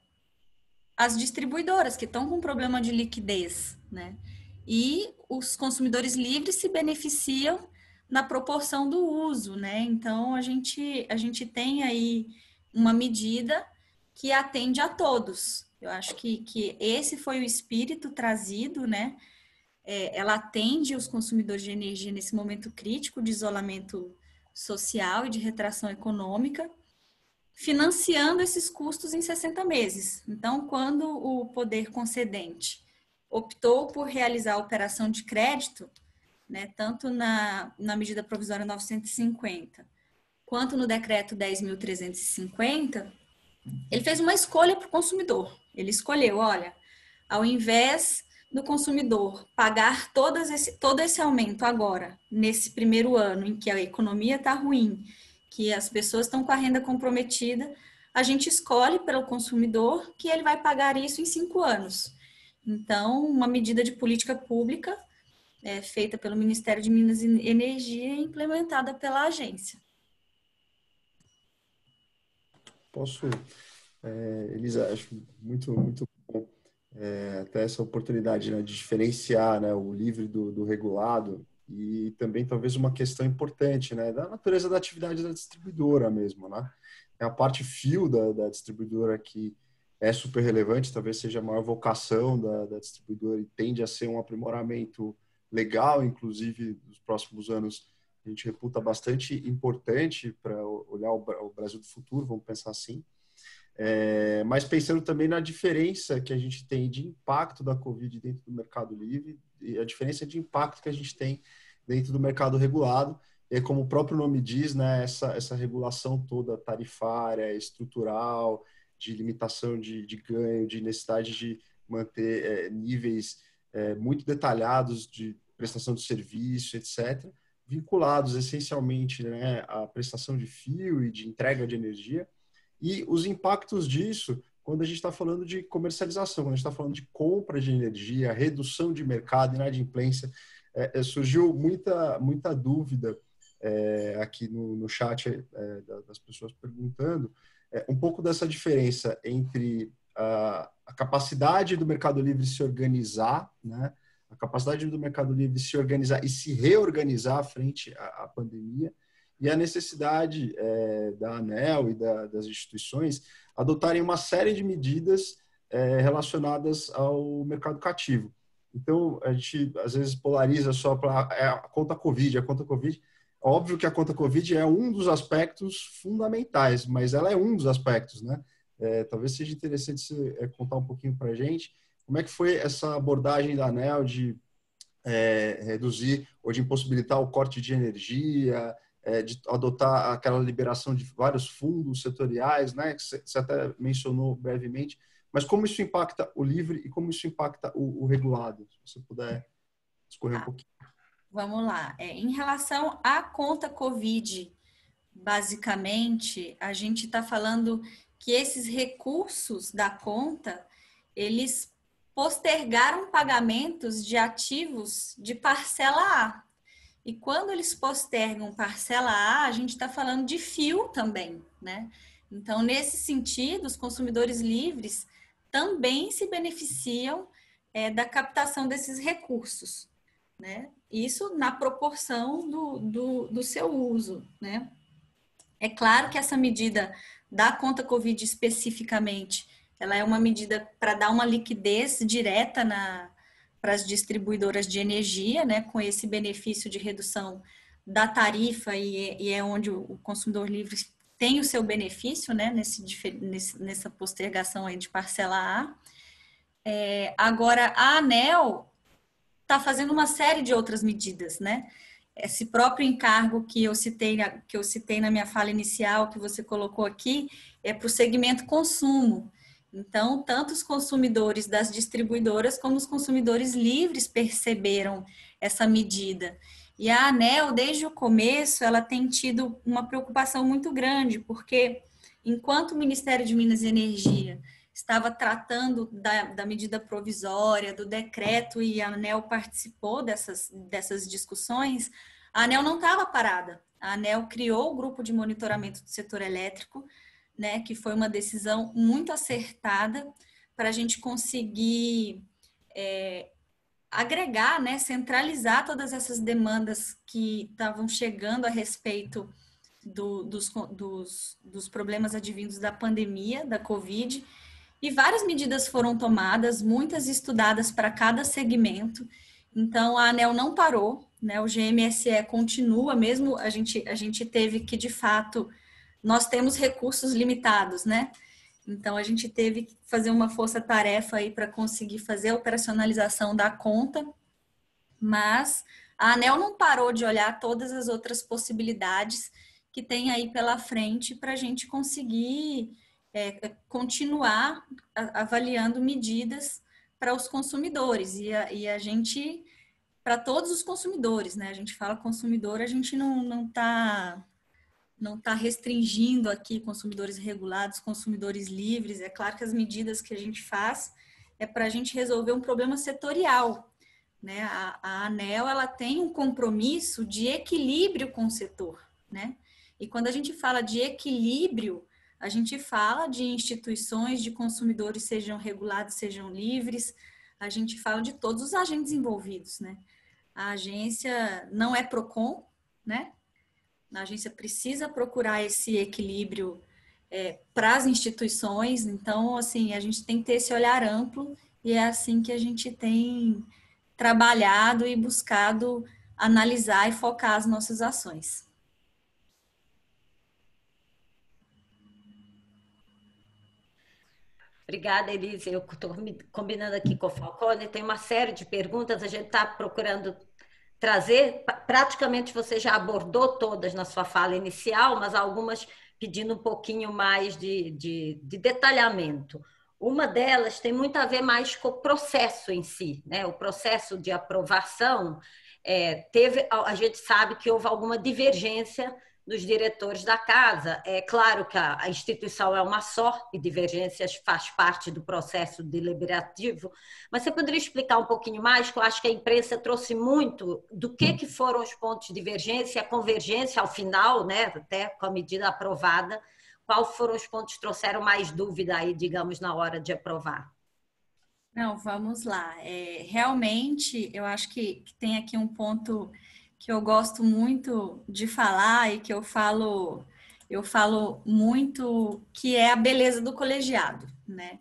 as distribuidoras que estão com problema de liquidez, né? E os consumidores livres se beneficiam na proporção do uso, né? Então a gente a gente tem aí uma medida que atende a todos. Eu acho que, que esse foi o espírito trazido, né? É, ela atende os consumidores de energia nesse momento crítico de isolamento social e de retração econômica, financiando esses custos em 60 meses. Então, quando o poder concedente optou por realizar a operação de crédito, né, tanto na, na medida provisória 950 quanto no decreto 10.350, ele fez uma escolha para o consumidor. Ele escolheu, olha, ao invés do consumidor pagar esse, todo esse aumento agora, nesse primeiro ano em que a economia está ruim, que as pessoas estão com a renda comprometida, a gente escolhe pelo consumidor que ele vai pagar isso em cinco anos. Então, uma medida de política pública é, feita pelo Ministério de Minas e Energia e implementada pela agência. Posso, é, Elisa, acho muito, muito bom é, até essa oportunidade né, de diferenciar né, o livre do, do, regulado e também talvez uma questão importante né, da natureza da atividade da distribuidora mesmo. Né? É a parte fio da, da distribuidora que é super relevante, talvez seja a maior vocação da, da distribuidora e tende a ser um aprimoramento legal, inclusive nos próximos anos a gente reputa bastante importante para olhar o Brasil do futuro, vamos pensar assim. É, mas pensando também na diferença que a gente tem de impacto da Covid dentro do mercado livre e a diferença de impacto que a gente tem dentro do mercado regulado. E como o próprio nome diz, né, essa, essa regulação toda tarifária, estrutural, de limitação de, de ganho, de necessidade de manter é, níveis é, muito detalhados de prestação de serviço, etc., vinculados essencialmente né, à prestação de fio e de entrega de energia, e os impactos disso quando a gente está falando de comercialização, quando a gente está falando de compra de energia, redução de mercado, inadimplência. É, é, surgiu muita, muita dúvida é, aqui no, no chat é, das pessoas perguntando, é, um pouco dessa diferença entre a, a, capacidade do Mercado Livre se organizar, né? a capacidade do Mercado Livre se organizar e se reorganizar frente à, à pandemia, e a necessidade é, da ANEL e da, das instituições adotarem uma série de medidas é, relacionadas ao mercado cativo. Então, a gente às vezes polariza só para é, a conta Covid, a conta Covid. Óbvio que a conta Covid é um dos aspectos fundamentais, mas ela é um dos aspectos, né? É, talvez seja interessante você é, contar um pouquinho para a gente como é que foi essa abordagem da ANEL de é, reduzir ou de impossibilitar o corte de energia, é, de adotar aquela liberação de vários fundos setoriais, né, que você até mencionou brevemente, mas como isso impacta o livre e como isso impacta o, o regulado? Se você puder escorrer um pouquinho. Vamos lá. É, em relação à conta Covid, basicamente, a gente está falando que esses recursos da conta, eles postergaram pagamentos de ativos de parcela A. E quando eles postergam parcela A, a gente está falando de fio também, né? Então, nesse sentido, os consumidores livres também se beneficiam é, da captação desses recursos, né? Isso na proporção do, do, do seu uso, né? É claro que essa medida da conta Covid especificamente, ela é uma medida para dar uma liquidez direta na, para as distribuidoras de energia, né, com esse benefício de redução da tarifa e, e é onde o consumidor livre tem o seu benefício, né, nesse, nesse, nessa postergação aí de parcela A. É, agora, a ANEL está fazendo uma série de outras medidas, né? Esse próprio encargo que eu citei, que eu citei na minha fala inicial, que você colocou aqui, é para o segmento consumo. Então, tanto os consumidores das distribuidoras como os consumidores livres perceberam essa medida. E a ANEL, desde o começo, ela tem tido uma preocupação muito grande, porque enquanto o Ministério de Minas e Energia estava tratando da, da medida provisória, do decreto, e a ANEL participou dessas, dessas discussões, a ANEL não estava parada. A ANEL criou o grupo de monitoramento do setor elétrico, né, que foi uma decisão muito acertada para a gente conseguir é, agregar, né, centralizar todas essas demandas que estavam chegando a respeito do, dos, dos, dos problemas advindos da pandemia, da Covid, e várias medidas foram tomadas, muitas estudadas para cada segmento. Então, a ANEL não parou, né? O GMSE continua, mesmo a gente, a gente teve que, de fato, nós temos recursos limitados, né? Então a gente teve que fazer uma força-tarefa aí para conseguir fazer a operacionalização da conta, mas a ANEL não parou de olhar todas as outras possibilidades que tem aí pela frente para a gente conseguir é, continuar avaliando medidas para os consumidores e a, e a gente para todos os consumidores, né? A gente fala consumidor, a gente não não está não está restringindo aqui consumidores regulados, consumidores livres. É claro que as medidas que a gente faz é para a gente resolver um problema setorial. Né? A, a, ANEL ela tem um compromisso de equilíbrio com o setor. Né? E quando a gente fala de equilíbrio, a gente fala de instituições, de consumidores sejam regulados, sejam livres, a gente fala de todos os agentes envolvidos. Né? A agência não é PROCON, né? A agência precisa procurar esse equilíbrio é, para as instituições, então, assim, a gente tem que ter esse olhar amplo e é assim que a gente tem trabalhado e buscado analisar e focar as nossas ações. Obrigada, Elise. Eu estou combinando aqui com o Falcone. Tem uma série de perguntas. A gente está procurando trazer, praticamente você já abordou todas na sua fala inicial, mas algumas pedindo um pouquinho mais de, de, de detalhamento. Uma delas tem muito a ver mais com o processo em si, né? O processo de aprovação é, teve, a gente sabe que houve alguma divergência nos diretores da casa. É claro que a, instituição é uma só e divergências faz parte do processo deliberativo, mas você poderia explicar um pouquinho mais, que eu acho que a imprensa trouxe muito do que, que foram os pontos de divergência, a convergência ao final, né, até com a medida aprovada, quais foram os pontos que trouxeram mais dúvida aí, digamos, na hora de aprovar? Não, vamos lá. É, realmente, eu acho que, que tem aqui um ponto que eu gosto muito de falar e que eu falo eu falo muito que é a beleza do colegiado, né?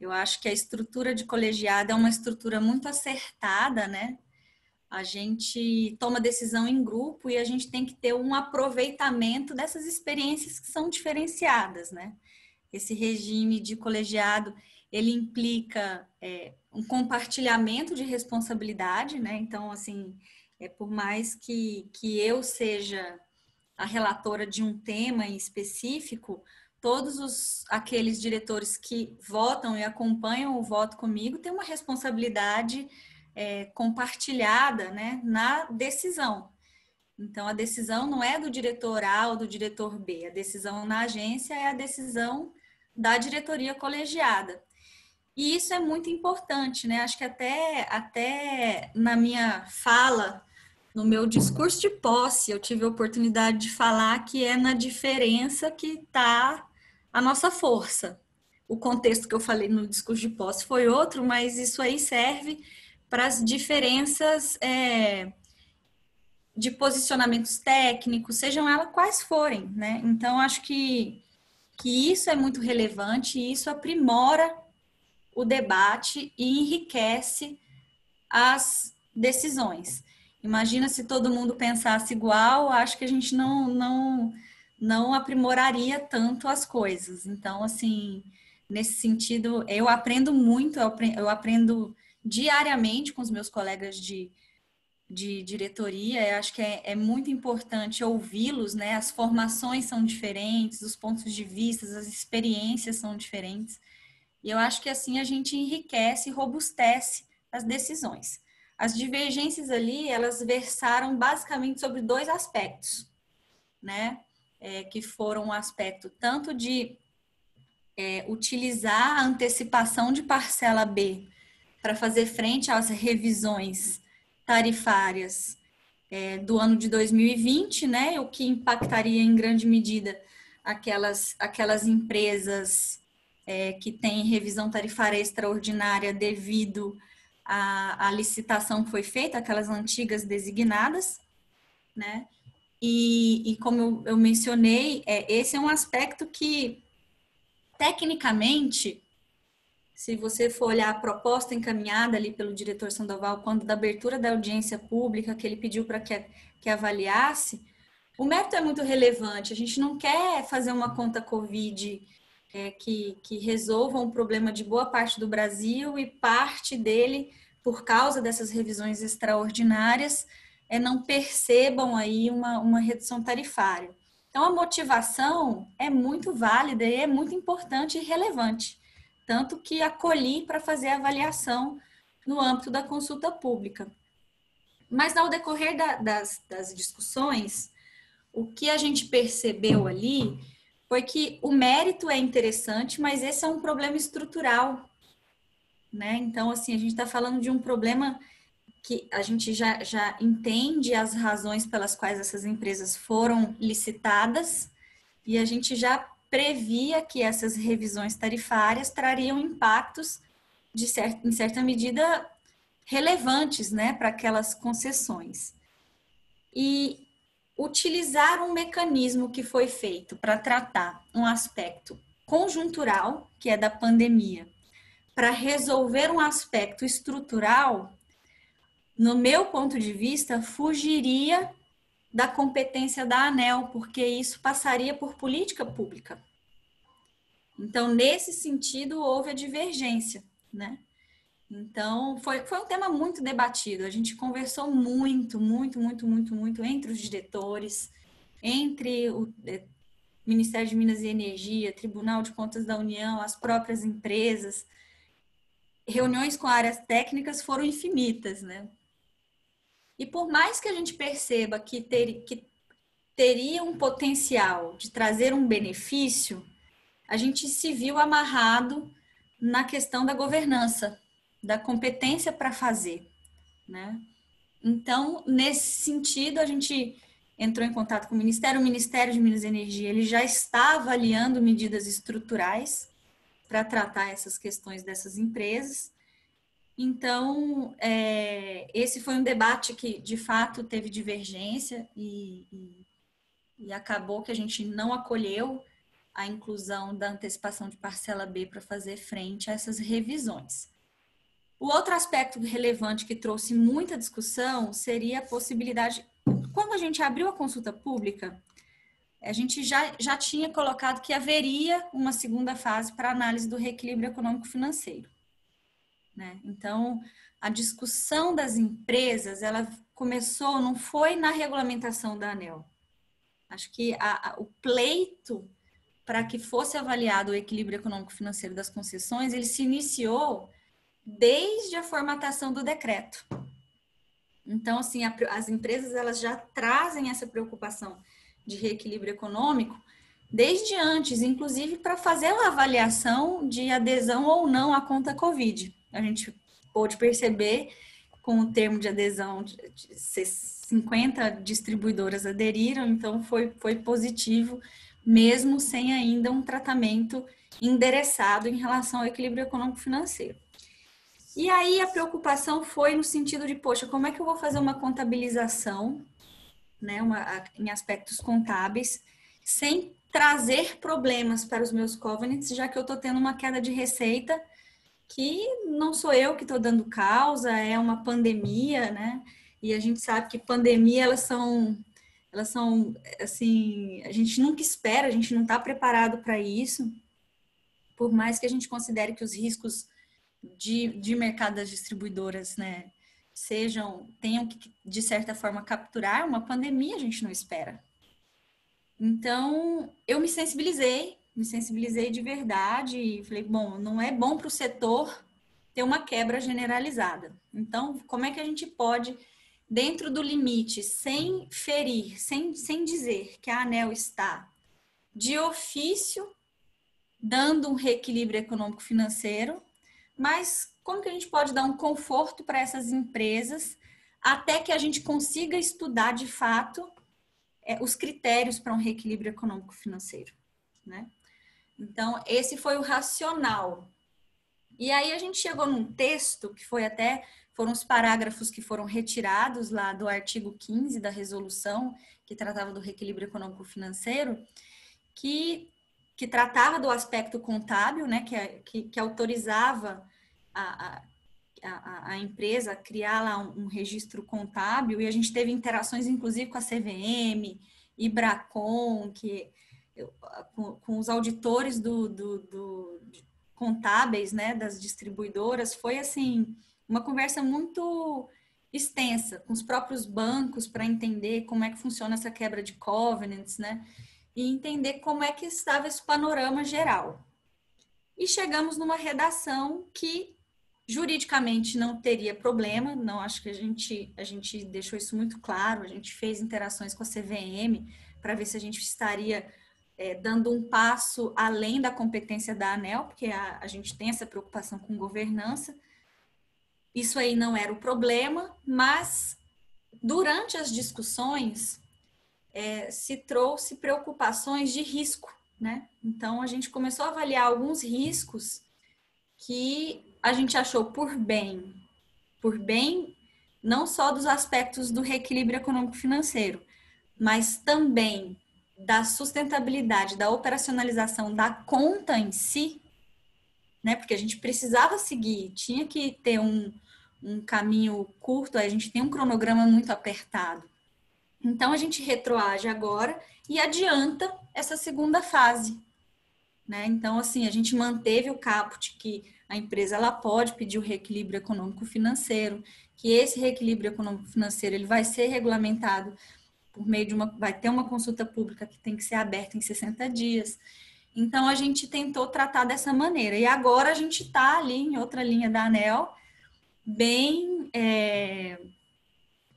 Eu acho que a estrutura de colegiado é uma estrutura muito acertada, né? A gente toma decisão em grupo e a gente tem que ter um aproveitamento dessas experiências que são diferenciadas, né? Esse regime de colegiado, ele implica é, um compartilhamento de responsabilidade, né? Então, assim, é, por mais que, que eu seja a relatora de um tema em específico, todos os, aqueles diretores que votam e acompanham o voto comigo têm uma responsabilidade é, compartilhada né, na decisão. Então, a decisão não é do diretor A ou do diretor B, a decisão na agência é a decisão da diretoria colegiada. E isso é muito importante, né? Acho que até, até na minha fala no meu discurso de posse, eu tive a oportunidade de falar que é na diferença que está a nossa força. O contexto que eu falei no discurso de posse foi outro, mas isso aí serve para as diferenças é, de posicionamentos técnicos, sejam elas quais forem, né? Então, acho que, que isso é muito relevante e isso aprimora o debate e enriquece as decisões. Imagina se todo mundo pensasse igual, acho que a gente não, não, não aprimoraria tanto as coisas. Então, assim, nesse sentido, eu aprendo muito, eu aprendo, diariamente com os meus colegas de, de diretoria. Eu acho que é, é muito importante ouvi-los, né? As formações são diferentes, os pontos de vista, as experiências são diferentes. E eu acho que assim a gente enriquece e robustece as decisões. As divergências ali, elas versaram basicamente sobre dois aspectos, né? É, que foram um aspecto tanto de é, utilizar a antecipação de parcela B para fazer frente às revisões tarifárias é, do ano de 2020, né? O que impactaria em grande medida aquelas, aquelas empresas é, que têm revisão tarifária extraordinária devido a, a licitação foi feita, aquelas antigas designadas, né? E, e como eu, eu mencionei, é, esse é um aspecto que, tecnicamente, se você for olhar a proposta encaminhada ali pelo diretor Sandoval, quando da abertura da audiência pública, que ele pediu para que, que avaliasse, o mérito é muito relevante. A gente não quer fazer uma conta Covid é, que, que resolvam um problema de boa parte do Brasil e parte dele, por causa dessas revisões extraordinárias, é, não percebam aí uma, uma redução tarifária. Então, a motivação é muito válida e é muito importante e relevante, tanto que acolhi para fazer a avaliação no âmbito da consulta pública. Mas, ao decorrer da, das, das discussões, o que a gente percebeu ali foi que o mérito é interessante, mas esse é um problema estrutural, né? Então, assim, a gente está falando de um problema que a gente já, já entende as razões pelas quais essas empresas foram licitadas e a gente já previa que essas revisões tarifárias trariam impactos de certa, em certa medida relevantes, né, para aquelas concessões. E utilizar um mecanismo que foi feito para tratar um aspecto conjuntural, que é da pandemia, para resolver um aspecto estrutural, no meu ponto de vista, fugiria da competência da ANEL, porque isso passaria por política pública. Então, nesse sentido, houve a divergência, né? Então, foi, foi um tema muito debatido. A gente conversou muito, muito, muito, muito, muito entre os diretores, entre o é, Ministério de Minas e Energia, Tribunal de Contas da União, as próprias empresas. Reuniões com áreas técnicas foram infinitas, né? E por mais que a gente perceba que, ter, que teria um potencial de trazer um benefício, a gente se viu amarrado na questão da governança, da competência para fazer, né? Então, nesse sentido, a gente entrou em contato com o Ministério, o Ministério de Minas e Energia, ele já está avaliando medidas estruturais para tratar essas questões dessas empresas. Então, é, esse foi um debate que, de fato, teve divergência e, e, e acabou que a gente não acolheu a inclusão da antecipação de parcela B para fazer frente a essas revisões. O outro aspecto relevante que trouxe muita discussão seria a possibilidade. Quando a gente abriu a consulta pública, a gente já, já tinha colocado que haveria uma segunda fase para análise do reequilíbrio econômico-financeiro. Né? Então, a discussão das empresas, ela começou, não foi na regulamentação da ANEL. Acho que a, a, o pleito para que fosse avaliado o equilíbrio econômico-financeiro das concessões, ele se iniciou desde a formatação do decreto. Então, assim, a, as empresas elas já trazem essa preocupação de reequilíbrio econômico desde antes, inclusive para fazer a avaliação de adesão ou não à conta Covid. A gente pôde perceber com o termo de adesão de, de 50 distribuidoras aderiram, então foi, foi positivo, mesmo sem ainda um tratamento endereçado em relação ao equilíbrio econômico financeiro. E aí a preocupação foi no sentido de, poxa, como é que eu vou fazer uma contabilização, né, uma, em aspectos contábeis, sem trazer problemas para os meus covenants, já que eu estou tendo uma queda de receita que não sou eu que estou dando causa, é uma pandemia, né? E a gente sabe que pandemia elas são elas são assim, a gente nunca espera, a gente não está preparado para isso. Por mais que a gente considere que os riscos de, de mercado das distribuidoras, né, sejam, tenham que, de certa forma, capturar uma pandemia, a gente não espera. Então, eu me sensibilizei, me sensibilizei de verdade e falei, bom, não é bom para o setor ter uma quebra generalizada. Então, como é que a gente pode, dentro do limite, sem ferir, sem, sem dizer que a ANEL está de ofício dando um reequilíbrio econômico-financeiro, mas como que a gente pode dar um conforto para essas empresas até que a gente consiga estudar de fato é, os critérios para um reequilíbrio econômico-financeiro, né? Então, esse foi o racional. E aí a gente chegou num texto que foi até foram os parágrafos que foram retirados lá do artigo 15 da resolução que tratava do reequilíbrio econômico-financeiro, que que tratava do aspecto contábil, né, que, que, que autorizava a, a, a, empresa a criar lá um, um, registro contábil, e a gente teve interações, inclusive, com a CVM, Ibracon, que, com, com os auditores do, do, do, contábeis, né, das distribuidoras, foi, assim, uma conversa muito extensa, com os próprios bancos, para entender como é que funciona essa quebra de covenants, né, e entender como é que estava esse panorama geral. E chegamos numa redação que juridicamente não teria problema, não acho que a gente a gente deixou isso muito claro, a gente fez interações com a CVM para ver se a gente estaria é, dando um passo além da competência da ANEL, porque a, a gente tem essa preocupação com governança. Isso aí não era o problema, mas durante as discussões é, se trouxe preocupações de risco, né? Então a gente começou a avaliar alguns riscos que a gente achou por bem, por bem não só dos aspectos do reequilíbrio econômico-financeiro, mas também da sustentabilidade, da operacionalização da conta em si, né? Porque a gente precisava seguir, tinha que ter um, um caminho curto, a gente tem um cronograma muito apertado. Então a gente retroage agora e adianta essa segunda fase. Né? Então, assim, a gente manteve o caput que a empresa ela pode pedir o reequilíbrio econômico financeiro, que esse reequilíbrio econômico financeiro ele vai ser regulamentado por meio de uma vai ter uma consulta pública que tem que ser aberta em 60 dias. Então a gente tentou tratar dessa maneira. E agora a gente está ali em outra linha da ANEL, bem é,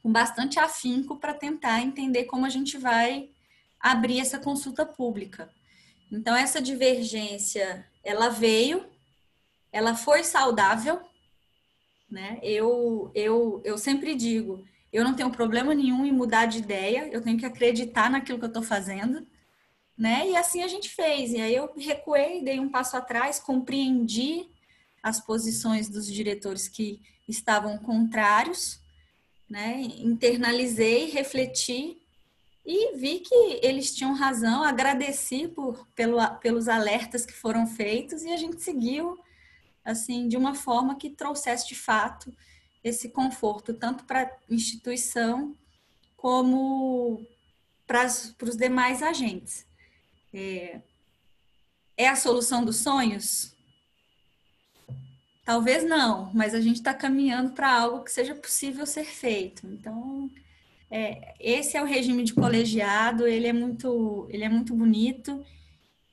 com bastante afinco para tentar entender como a gente vai abrir essa consulta pública. Então, essa divergência, ela veio, ela foi saudável, né? Eu, eu, eu sempre digo, eu não tenho problema nenhum em mudar de ideia, eu tenho que acreditar naquilo que eu estou fazendo, né? E assim a gente fez. E aí eu recuei, dei um passo atrás, compreendi as posições dos diretores que estavam contrários, né? Internalizei, refleti e vi que eles tinham razão, agradeci por, pelo, pelos alertas que foram feitos e a gente seguiu assim de uma forma que trouxesse de fato esse conforto tanto para a instituição como para, os demais agentes. É, é a solução dos sonhos? Talvez não, mas a gente está caminhando para algo que seja possível ser feito. Então, é, esse é o regime de colegiado, ele é muito, ele é muito bonito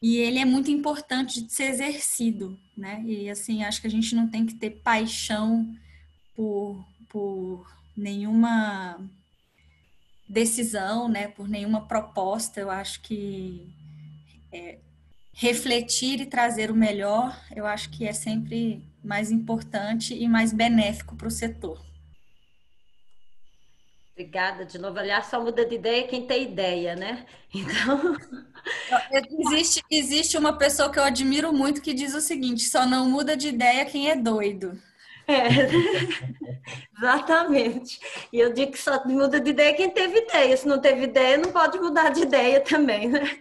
e ele é muito importante de ser exercido, né? E assim, acho que a gente não tem que ter paixão por, por nenhuma decisão, né? Por nenhuma proposta. Eu acho que é, refletir e trazer o melhor, eu acho que é sempre mais importante e mais benéfico para o setor. Obrigada de novo. Aliás, só muda de ideia quem tem ideia, né? Então. Existe, existe uma pessoa que eu admiro muito que diz o seguinte: só não muda de ideia quem é doido. É, exatamente. E eu digo que só muda de ideia quem teve ideia. Se não teve ideia, não pode mudar de ideia também, né?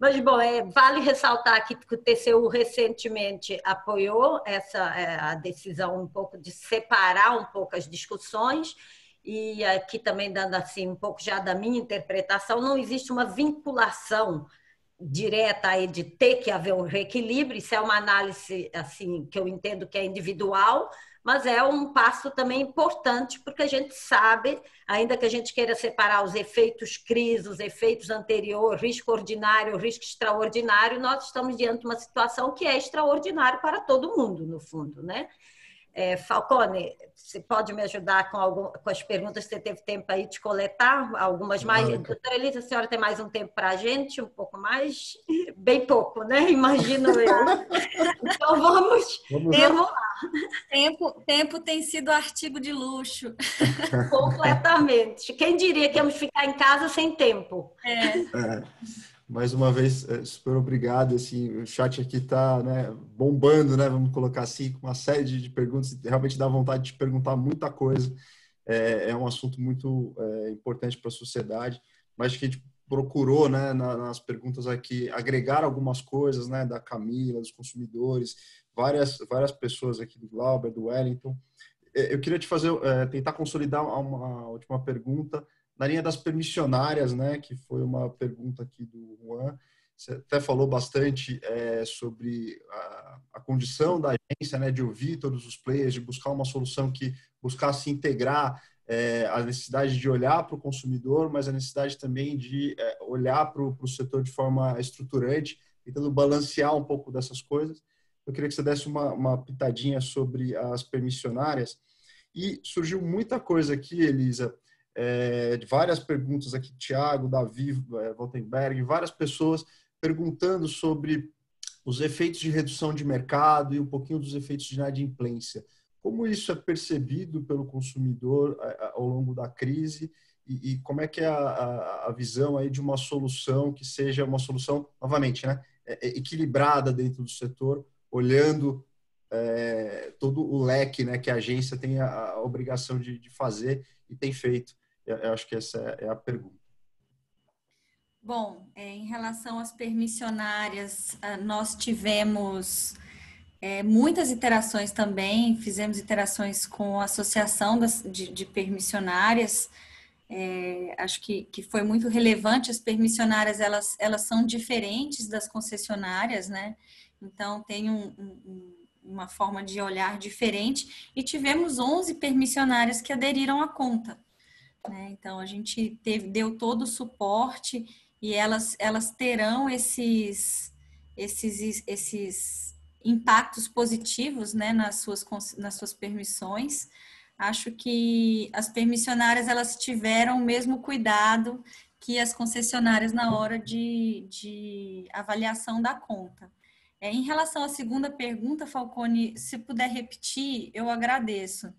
Mas, bom, é, vale ressaltar que o TCU recentemente apoiou essa é, a decisão um pouco de separar um pouco as discussões e aqui também dando assim um pouco já da minha interpretação, não existe uma vinculação direta aí de ter que haver um reequilíbrio, isso é uma análise assim que eu entendo que é individual, mas é um passo também importante porque a gente sabe, ainda que a gente queira separar os efeitos crise, os efeitos anterior, risco ordinário, risco extraordinário, nós estamos diante de uma situação que é extraordinária para todo mundo, no fundo, né? É, Falcone, você pode me ajudar com, algum, com as perguntas que você teve tempo aí de coletar? Algumas mais. Claro. Doutora Elisa, a senhora tem mais um tempo para a gente? Um pouco mais? Bem pouco, né? Imagino eu. então vamos, vamos lá. Tempo, tempo tem sido artigo de luxo. Completamente. Quem diria que íamos ficar em casa sem tempo? É. é mais uma vez, é, super obrigado. Assim, o chat aqui está né, bombando, né? Vamos colocar assim, com uma série de, perguntas. Realmente dá vontade de perguntar muita coisa. É, é um assunto muito é, importante para a sociedade, mas que a gente procurou, né, nas perguntas aqui, agregar algumas coisas, né, da Camila, dos consumidores, várias, várias pessoas aqui do Glauber, do Wellington. É, eu queria te fazer, é, tentar consolidar uma última pergunta na linha das permissionárias, né, que foi uma pergunta aqui do Juan, você até falou bastante é, sobre a, a, condição da agência, né, de ouvir todos os players, de buscar uma solução que buscasse integrar é, a necessidade de olhar para o consumidor, mas a necessidade também de é, olhar para o setor de forma estruturante, tentando balancear um pouco dessas coisas. Eu queria que você desse uma, uma pitadinha sobre as permissionárias. E surgiu muita coisa aqui, Elisa, é, várias perguntas aqui, Tiago, Davi, é, várias pessoas perguntando sobre os efeitos de redução de mercado e um pouquinho dos efeitos de inadimplência. Como isso é percebido pelo consumidor ao longo da crise e, e como é que é a, a, a, visão aí de uma solução que seja uma solução, novamente, né, é, é equilibrada dentro do setor, olhando é, todo o leque né, que a agência tem a, a obrigação de, de fazer e tem feito. Eu acho que essa é a pergunta. Bom, é, em relação às permissionárias, ah, nós tivemos é, muitas interações também, fizemos interações com a Associação das, de, de Permissionárias, é, acho que, que foi muito relevante, as permissionárias, elas, elas são diferentes das concessionárias, né? Então, tem um, um, uma forma de olhar diferente, e tivemos 11 permissionárias que aderiram à conta, né? Então, a gente teve, deu todo o suporte e elas, elas terão esses, esses, esses impactos positivos né, nas, suas, nas suas permissões. Acho que as permissionárias elas tiveram o mesmo cuidado que as concessionárias na hora de, de avaliação da conta. É, em relação à segunda pergunta, Falcone, se puder repetir, eu agradeço.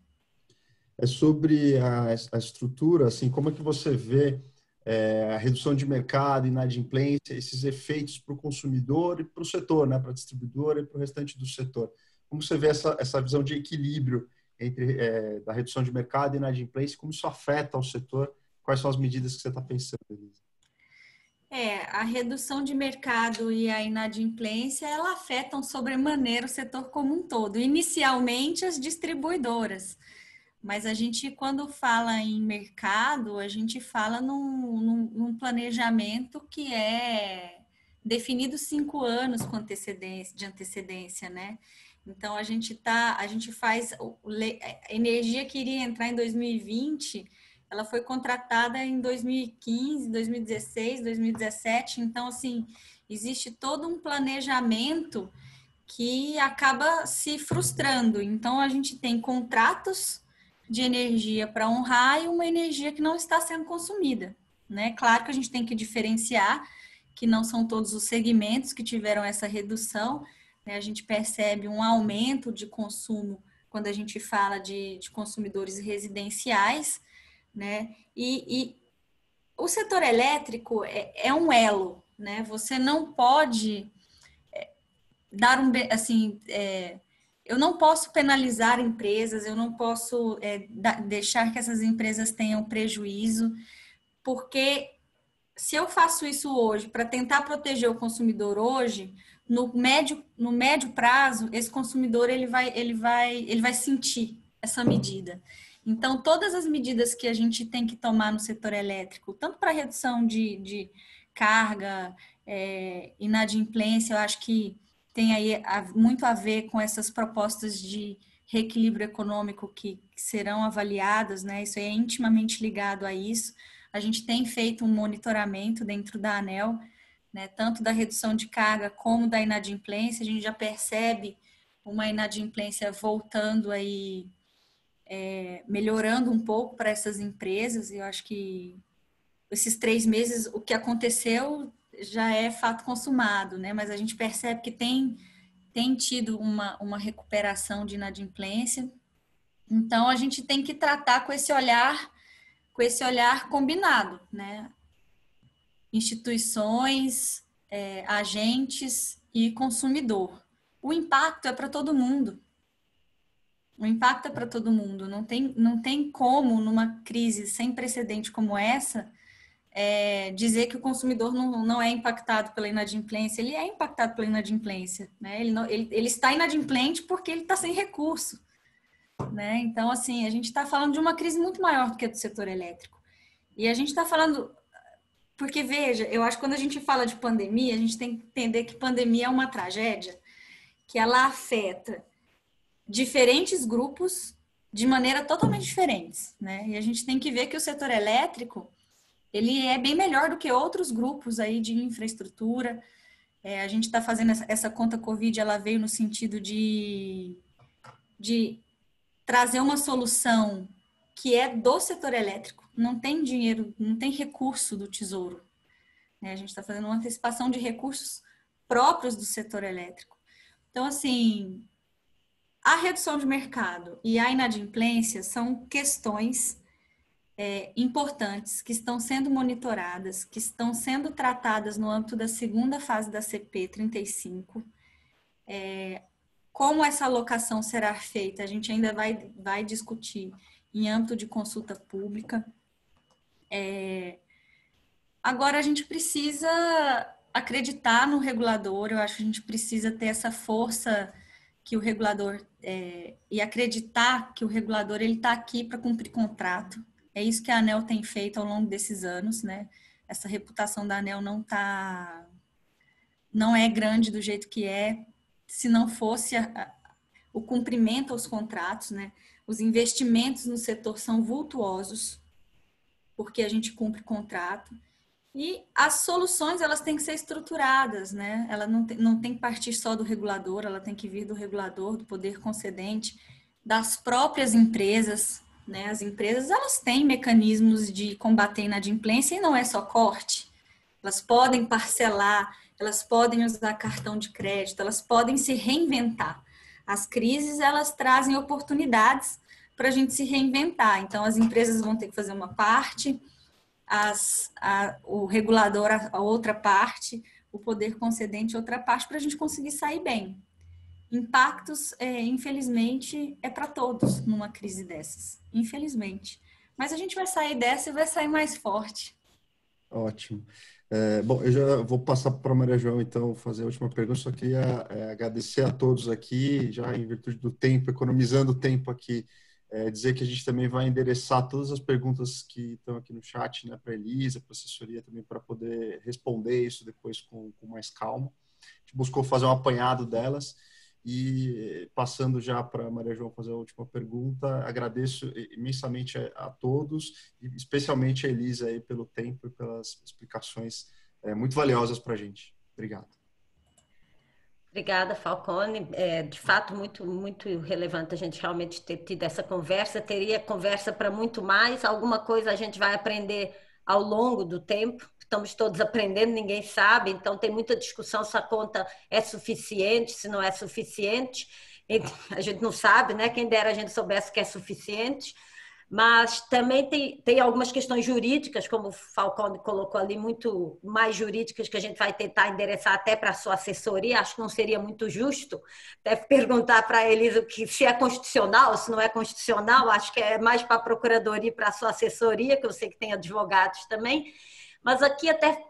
É sobre a, a estrutura, assim, como é que você vê é, a redução de mercado, inadimplência, esses efeitos para o consumidor e para o setor, né, para a distribuidora e para o restante do setor. Como você vê essa, essa visão de equilíbrio entre é, da redução de mercado e inadimplência, como isso afeta o setor? Quais são as medidas que você está pensando, Elisa? É, a redução de mercado e a inadimplência, ela afetam sobremaneira o setor como um todo. Inicialmente, as distribuidoras. Mas a gente, quando fala em mercado, a gente fala num, num, num planejamento que é definido cinco anos com antecedência, de antecedência, né? Então a gente tá, a gente faz a energia que iria entrar em 2020, ela foi contratada em 2015, 2016, 2017. Então assim existe todo um planejamento que acaba se frustrando. Então a gente tem contratos de energia para honrar e uma energia que não está sendo consumida. Né? Claro que a gente tem que diferenciar que não são todos os segmentos que tiveram essa redução. Né? A gente percebe um aumento de consumo quando a gente fala de, de consumidores residenciais, né? E, e, o setor elétrico é, é um elo, né? Você não pode é, dar um assim é, eu não posso penalizar empresas, eu não posso é, deixar que essas empresas tenham prejuízo, porque se eu faço isso hoje para tentar proteger o consumidor hoje, no médio, no médio prazo, esse consumidor ele vai, ele vai, ele vai sentir essa medida. Então, todas as medidas que a gente tem que tomar no setor elétrico, tanto para redução de, de carga, é, inadimplência, eu acho que tem aí muito a ver com essas propostas de reequilíbrio econômico que, serão avaliadas, né? Isso é intimamente ligado a isso. A gente tem feito um monitoramento dentro da ANEL, né? Tanto da redução de carga como da inadimplência. A gente já percebe uma inadimplência voltando aí, é, melhorando um pouco para essas empresas. Eu acho que esses três meses, o que aconteceu já é fato consumado, né? Mas a gente percebe que tem, tem tido uma, uma recuperação de inadimplência. Então a gente tem que tratar com esse olhar, com esse olhar combinado, né? Instituições, é, agentes e consumidor. O impacto é para todo mundo. O impacto é para todo mundo. Não tem, não tem como, numa crise sem precedente como essa, é, dizer que o consumidor não, não é impactado pela inadimplência, ele é impactado pela inadimplência, né? Ele, não, ele, ele está inadimplente porque ele está sem recurso, né? Então, assim, a gente está falando de uma crise muito maior do que a do setor elétrico. E a gente está falando, porque veja, eu acho que quando a gente fala de pandemia, a gente tem que entender que pandemia é uma tragédia que ela afeta diferentes grupos de maneira totalmente diferentes, né? E a gente tem que ver que o setor elétrico ele é bem melhor do que outros grupos aí de infraestrutura. É, a gente está fazendo essa, essa, conta Covid, ela veio no sentido de, de trazer uma solução que é do setor elétrico. Não tem dinheiro, não tem recurso do tesouro. É, a gente está fazendo uma antecipação de recursos próprios do setor elétrico. Então, assim, a redução de mercado e a inadimplência são questões é, importantes que estão sendo monitoradas, que estão sendo tratadas no âmbito da segunda fase da CP 35. É, como essa alocação será feita, a gente ainda vai, vai discutir em âmbito de consulta pública. É, agora, a gente precisa acreditar no regulador, eu acho que a gente precisa ter essa força que o regulador é, e acreditar que o regulador ele está aqui para cumprir contrato. É isso que a ANEL tem feito ao longo desses anos, né? Essa reputação da ANEL não tá não é grande do jeito que é, se não fosse a, a, o cumprimento aos contratos, né? Os investimentos no setor são vultuosos, porque a gente cumpre contrato. E as soluções, elas têm que ser estruturadas, né? Ela não tem, não tem que partir só do regulador, ela tem que vir do regulador, do poder concedente, das próprias empresas, Né? As empresas elas têm mecanismos de combater inadimplência e não é só corte. Elas podem parcelar, elas podem usar cartão de crédito, elas podem se reinventar. As crises elas trazem oportunidades para a gente se reinventar. Então as empresas vão ter que fazer uma parte, as, a, o regulador a, a outra parte, o poder concedente outra parte para a gente conseguir sair bem. Impactos, é, infelizmente, é para todos numa crise dessas, infelizmente. Mas a gente vai sair dessa e vai sair mais forte. Ótimo. É, bom, eu já vou passar para a Maria João, então, fazer a última pergunta. Só queria é, agradecer a todos aqui, já em virtude do tempo, economizando tempo aqui, é, dizer que a gente também vai endereçar todas as perguntas que estão aqui no chat né, para a Elisa, para a assessoria também, para poder responder isso depois com, com mais calma. A gente buscou fazer um apanhado delas. E passando já para Maria João fazer a última pergunta, agradeço imensamente a, a, todos, e especialmente a Elisa aí pelo tempo e pelas explicações é, muito valiosas para a gente. Obrigado. Obrigada, Falcone. É, de fato, muito, muito relevante a gente realmente ter tido essa conversa. Teria conversa para muito mais. Alguma coisa a gente vai aprender ao longo do tempo estamos todos aprendendo, ninguém sabe, então tem muita discussão se a conta é suficiente, se não é suficiente. A gente não sabe, né? Quem dera a gente soubesse que é suficiente. Mas também tem, tem algumas questões jurídicas, como o Falcone colocou ali, muito mais jurídicas que a gente vai tentar endereçar até para a sua assessoria. Acho que não seria muito justo. Deve perguntar para a Elisa que se é constitucional, se não é constitucional. Acho que é mais para a procuradoria e para a sua assessoria, que eu sei que tem advogados também. Mas aqui até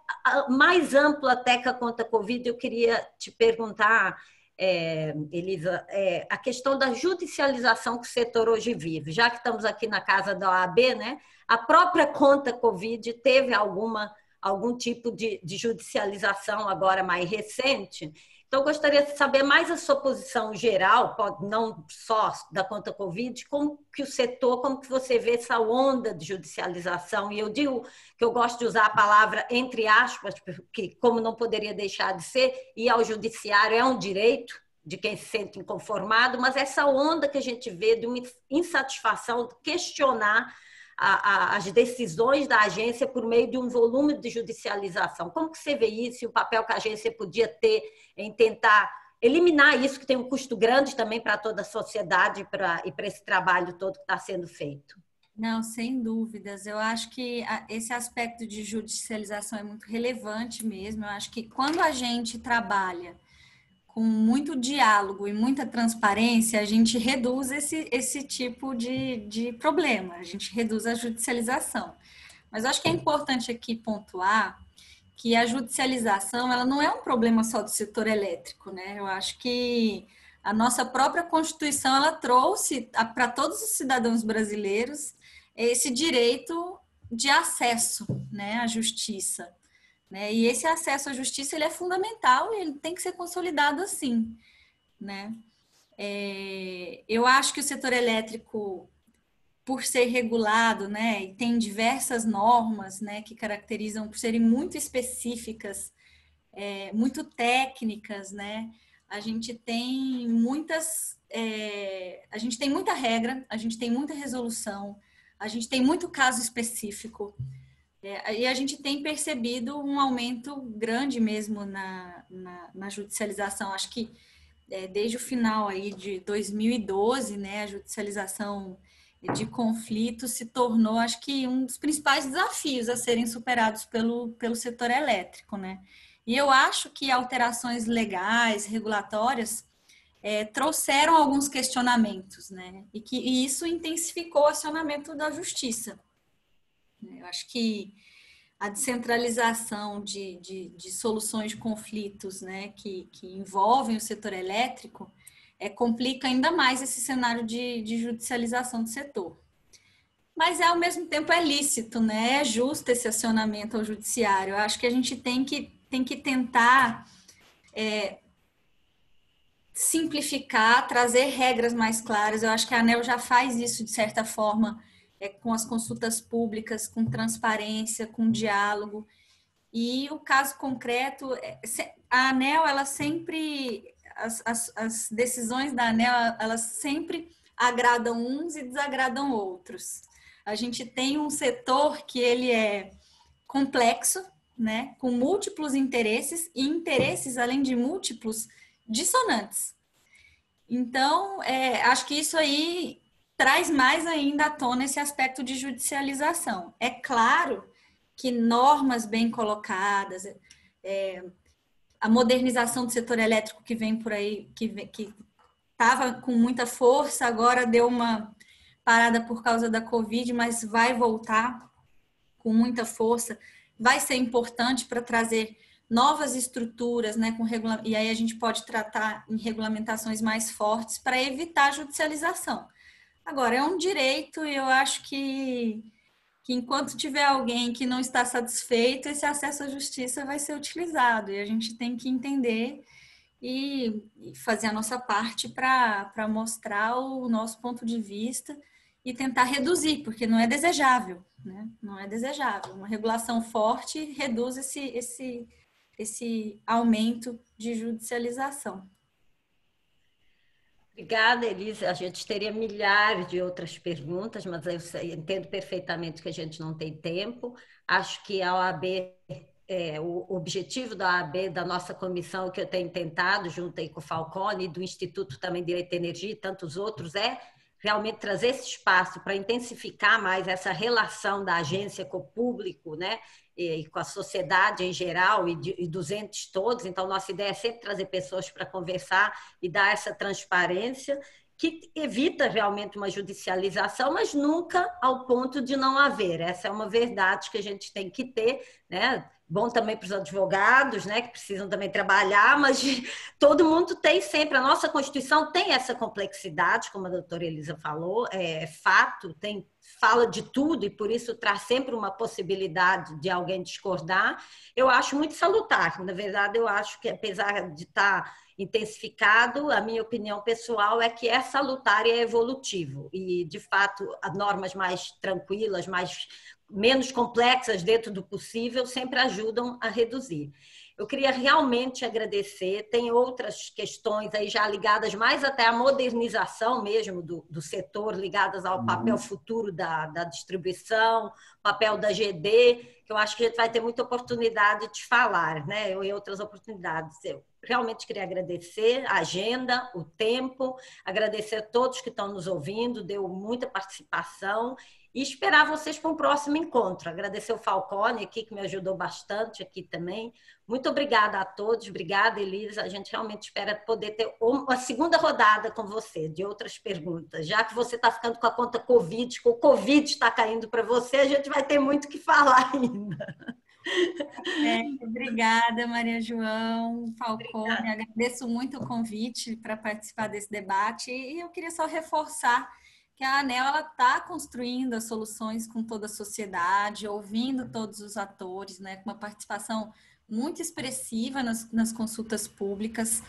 mais amplo até que a Covid, eu queria te perguntar, é, Elisa, é, a questão da judicialização que o setor hoje vive. Já que estamos aqui na casa da OAB, né? A própria conta Covid teve alguma algum tipo de, de judicialização agora mais recente. Então, gostaria de saber mais a sua posição geral, não só da conta Covid, como que o setor, como que você vê essa onda de judicialização. E eu digo que eu gosto de usar a palavra entre aspas, porque como não poderia deixar de ser, ir ao judiciário é um direito de quem se sente inconformado, mas essa onda que a gente vê de uma insatisfação, questionar a, as decisões da agência por meio de um volume de judicialização. Como que você vê isso e o papel que a agência podia ter em tentar eliminar isso, que tem um custo grande também para toda a sociedade pra, e para esse trabalho todo que está sendo feito? Não, sem dúvidas. Eu acho que esse aspecto de judicialização é muito relevante mesmo. Eu acho que quando a gente trabalha com muito diálogo e muita transparência, a gente reduz esse, esse tipo de, de problema, a gente reduz a judicialização. Mas acho que é importante aqui pontuar que a judicialização ela não é um problema só do setor elétrico, né? Eu acho que a nossa própria Constituição ela trouxe para todos os cidadãos brasileiros esse direito de acesso né, à justiça. Né? E esse acesso à justiça ele é fundamental e ele tem que ser consolidado assim. Né? É, eu acho que o setor elétrico, por ser regulado, né, e tem diversas normas né, que caracterizam por serem muito específicas, é, muito técnicas, né? A gente tem muitas, é, a gente tem muita regra, a gente tem muita resolução, a gente tem muito caso específico. É, e a gente tem percebido um aumento grande mesmo na, na, na judicialização. Acho que é, desde o final aí de 2012, né, a judicialização de conflitos se tornou, acho que, um dos principais desafios a serem superados pelo, pelo setor elétrico, né? E eu acho que alterações legais, regulatórias, é, trouxeram alguns questionamentos, né? E que e isso intensificou o acionamento da justiça. Eu acho que a descentralização de, de, de soluções de conflitos né, que, que envolvem o setor elétrico é, complica ainda mais esse cenário de, de judicialização do setor. Mas é, ao mesmo tempo é lícito, né? é justo esse acionamento ao judiciário. Eu acho que a gente tem que, tem que tentar é, simplificar, trazer regras mais claras. Eu acho que a ANEL já faz isso de certa forma é, com as consultas públicas, com transparência, com diálogo. E o caso concreto, é, a ANEL, ela sempre, as, as, as decisões da ANEL, elas sempre agradam uns e desagradam outros. A gente tem um setor que ele é complexo, né, com múltiplos interesses e interesses além de múltiplos dissonantes. Então, é, acho que isso aí traz mais ainda à tona esse aspecto de judicialização. É claro que normas bem colocadas, é, a modernização do setor elétrico que vem por aí, que estava com muita força, agora deu uma parada por causa da Covid, mas vai voltar com muita força, vai ser importante para trazer novas estruturas, né, com regula... e aí a gente pode tratar em regulamentações mais fortes para evitar judicialização. Agora, é um direito e eu acho que, que enquanto tiver alguém que não está satisfeito, esse acesso à justiça vai ser utilizado e a gente tem que entender e, e fazer a nossa parte para mostrar o nosso ponto de vista e tentar reduzir, porque não é desejável, né? Não é desejável. Uma regulação forte reduz esse, esse, esse aumento de judicialização. Obrigada, Elisa. A gente teria milhares de outras perguntas, mas eu entendo perfeitamente que a gente não tem tempo. Acho que a OAB, é, o objetivo da OAB, da nossa comissão, que eu tenho tentado, junto aí com o Falcone, do Instituto também Direito e Energia e tantos outros, é realmente trazer esse espaço para intensificar mais essa relação da agência com o público, né? E, com a sociedade em geral e, de, e dos entes todos. Então, nossa ideia é sempre trazer pessoas para conversar e dar essa transparência que evita realmente uma judicialização, mas nunca ao ponto de não haver. Essa é uma verdade que a gente tem que ter, né? bom também para os advogados, né, que precisam também trabalhar, mas todo mundo tem sempre, a nossa Constituição tem essa complexidade, como a doutora Elisa falou, é fato, tem fala de tudo e por isso traz sempre uma possibilidade de alguém discordar. Eu acho muito salutar, na verdade, eu acho que apesar de estar tá intensificado, a minha opinião pessoal é que é salutar e é evolutivo. E, de fato, as normas mais tranquilas, mais menos complexas dentro do possível, sempre ajudam a reduzir. Eu queria realmente agradecer. Tem outras questões aí já ligadas mais até à modernização mesmo do, do setor, ligadas ao papel uhum. futuro da, da distribuição, papel da GD, que eu acho que a gente vai ter muita oportunidade de falar, né? Eu, e outras oportunidades. Eu realmente queria agradecer a agenda, o tempo, agradecer a todos que estão nos ouvindo, deu muita participação e esperar vocês para um próximo encontro. Agradecer o Falcone aqui, que me ajudou bastante aqui também. Muito obrigada a todos, obrigada, Elisa. A gente realmente espera poder ter uma segunda rodada com você, de outras perguntas. Já que você está ficando com a conta Covid, que o Covid está caindo para você, a gente vai ter muito que falar ainda. É, obrigada, Maria João, Falcone. Obrigada. Agradeço muito o convite para participar desse debate e eu queria só reforçar que a ANEL está construindo as soluções com toda a sociedade, ouvindo todos os atores, né, com uma participação muito expressiva nas, nas consultas públicas.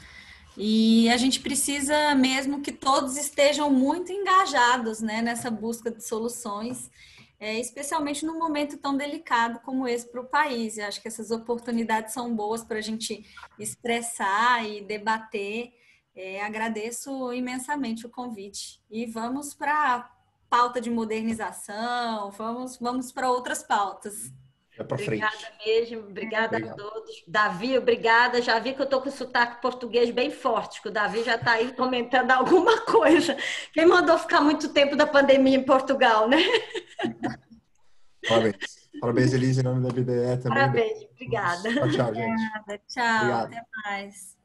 E a gente precisa mesmo que todos estejam muito engajados né, nessa busca de soluções, é, especialmente num momento tão delicado como esse para o país. Eu acho que essas oportunidades são boas para a gente expressar e debater é, agradeço imensamente o convite e vamos para a pauta de modernização, vamos, vamos para outras pautas. É obrigada frente. mesmo, obrigada a todos. Davi, obrigada. Já vi que eu estou com sotaque português bem forte, que o Davi já está aí comentando alguma coisa. Quem mandou ficar muito tempo da pandemia em Portugal, né? Parabéns. Parabéns, Elise, em nome da BDE também. Parabéns, obrigada. Tchau, tchau, gente. Obrigada, tchau, Obrigado. até mais.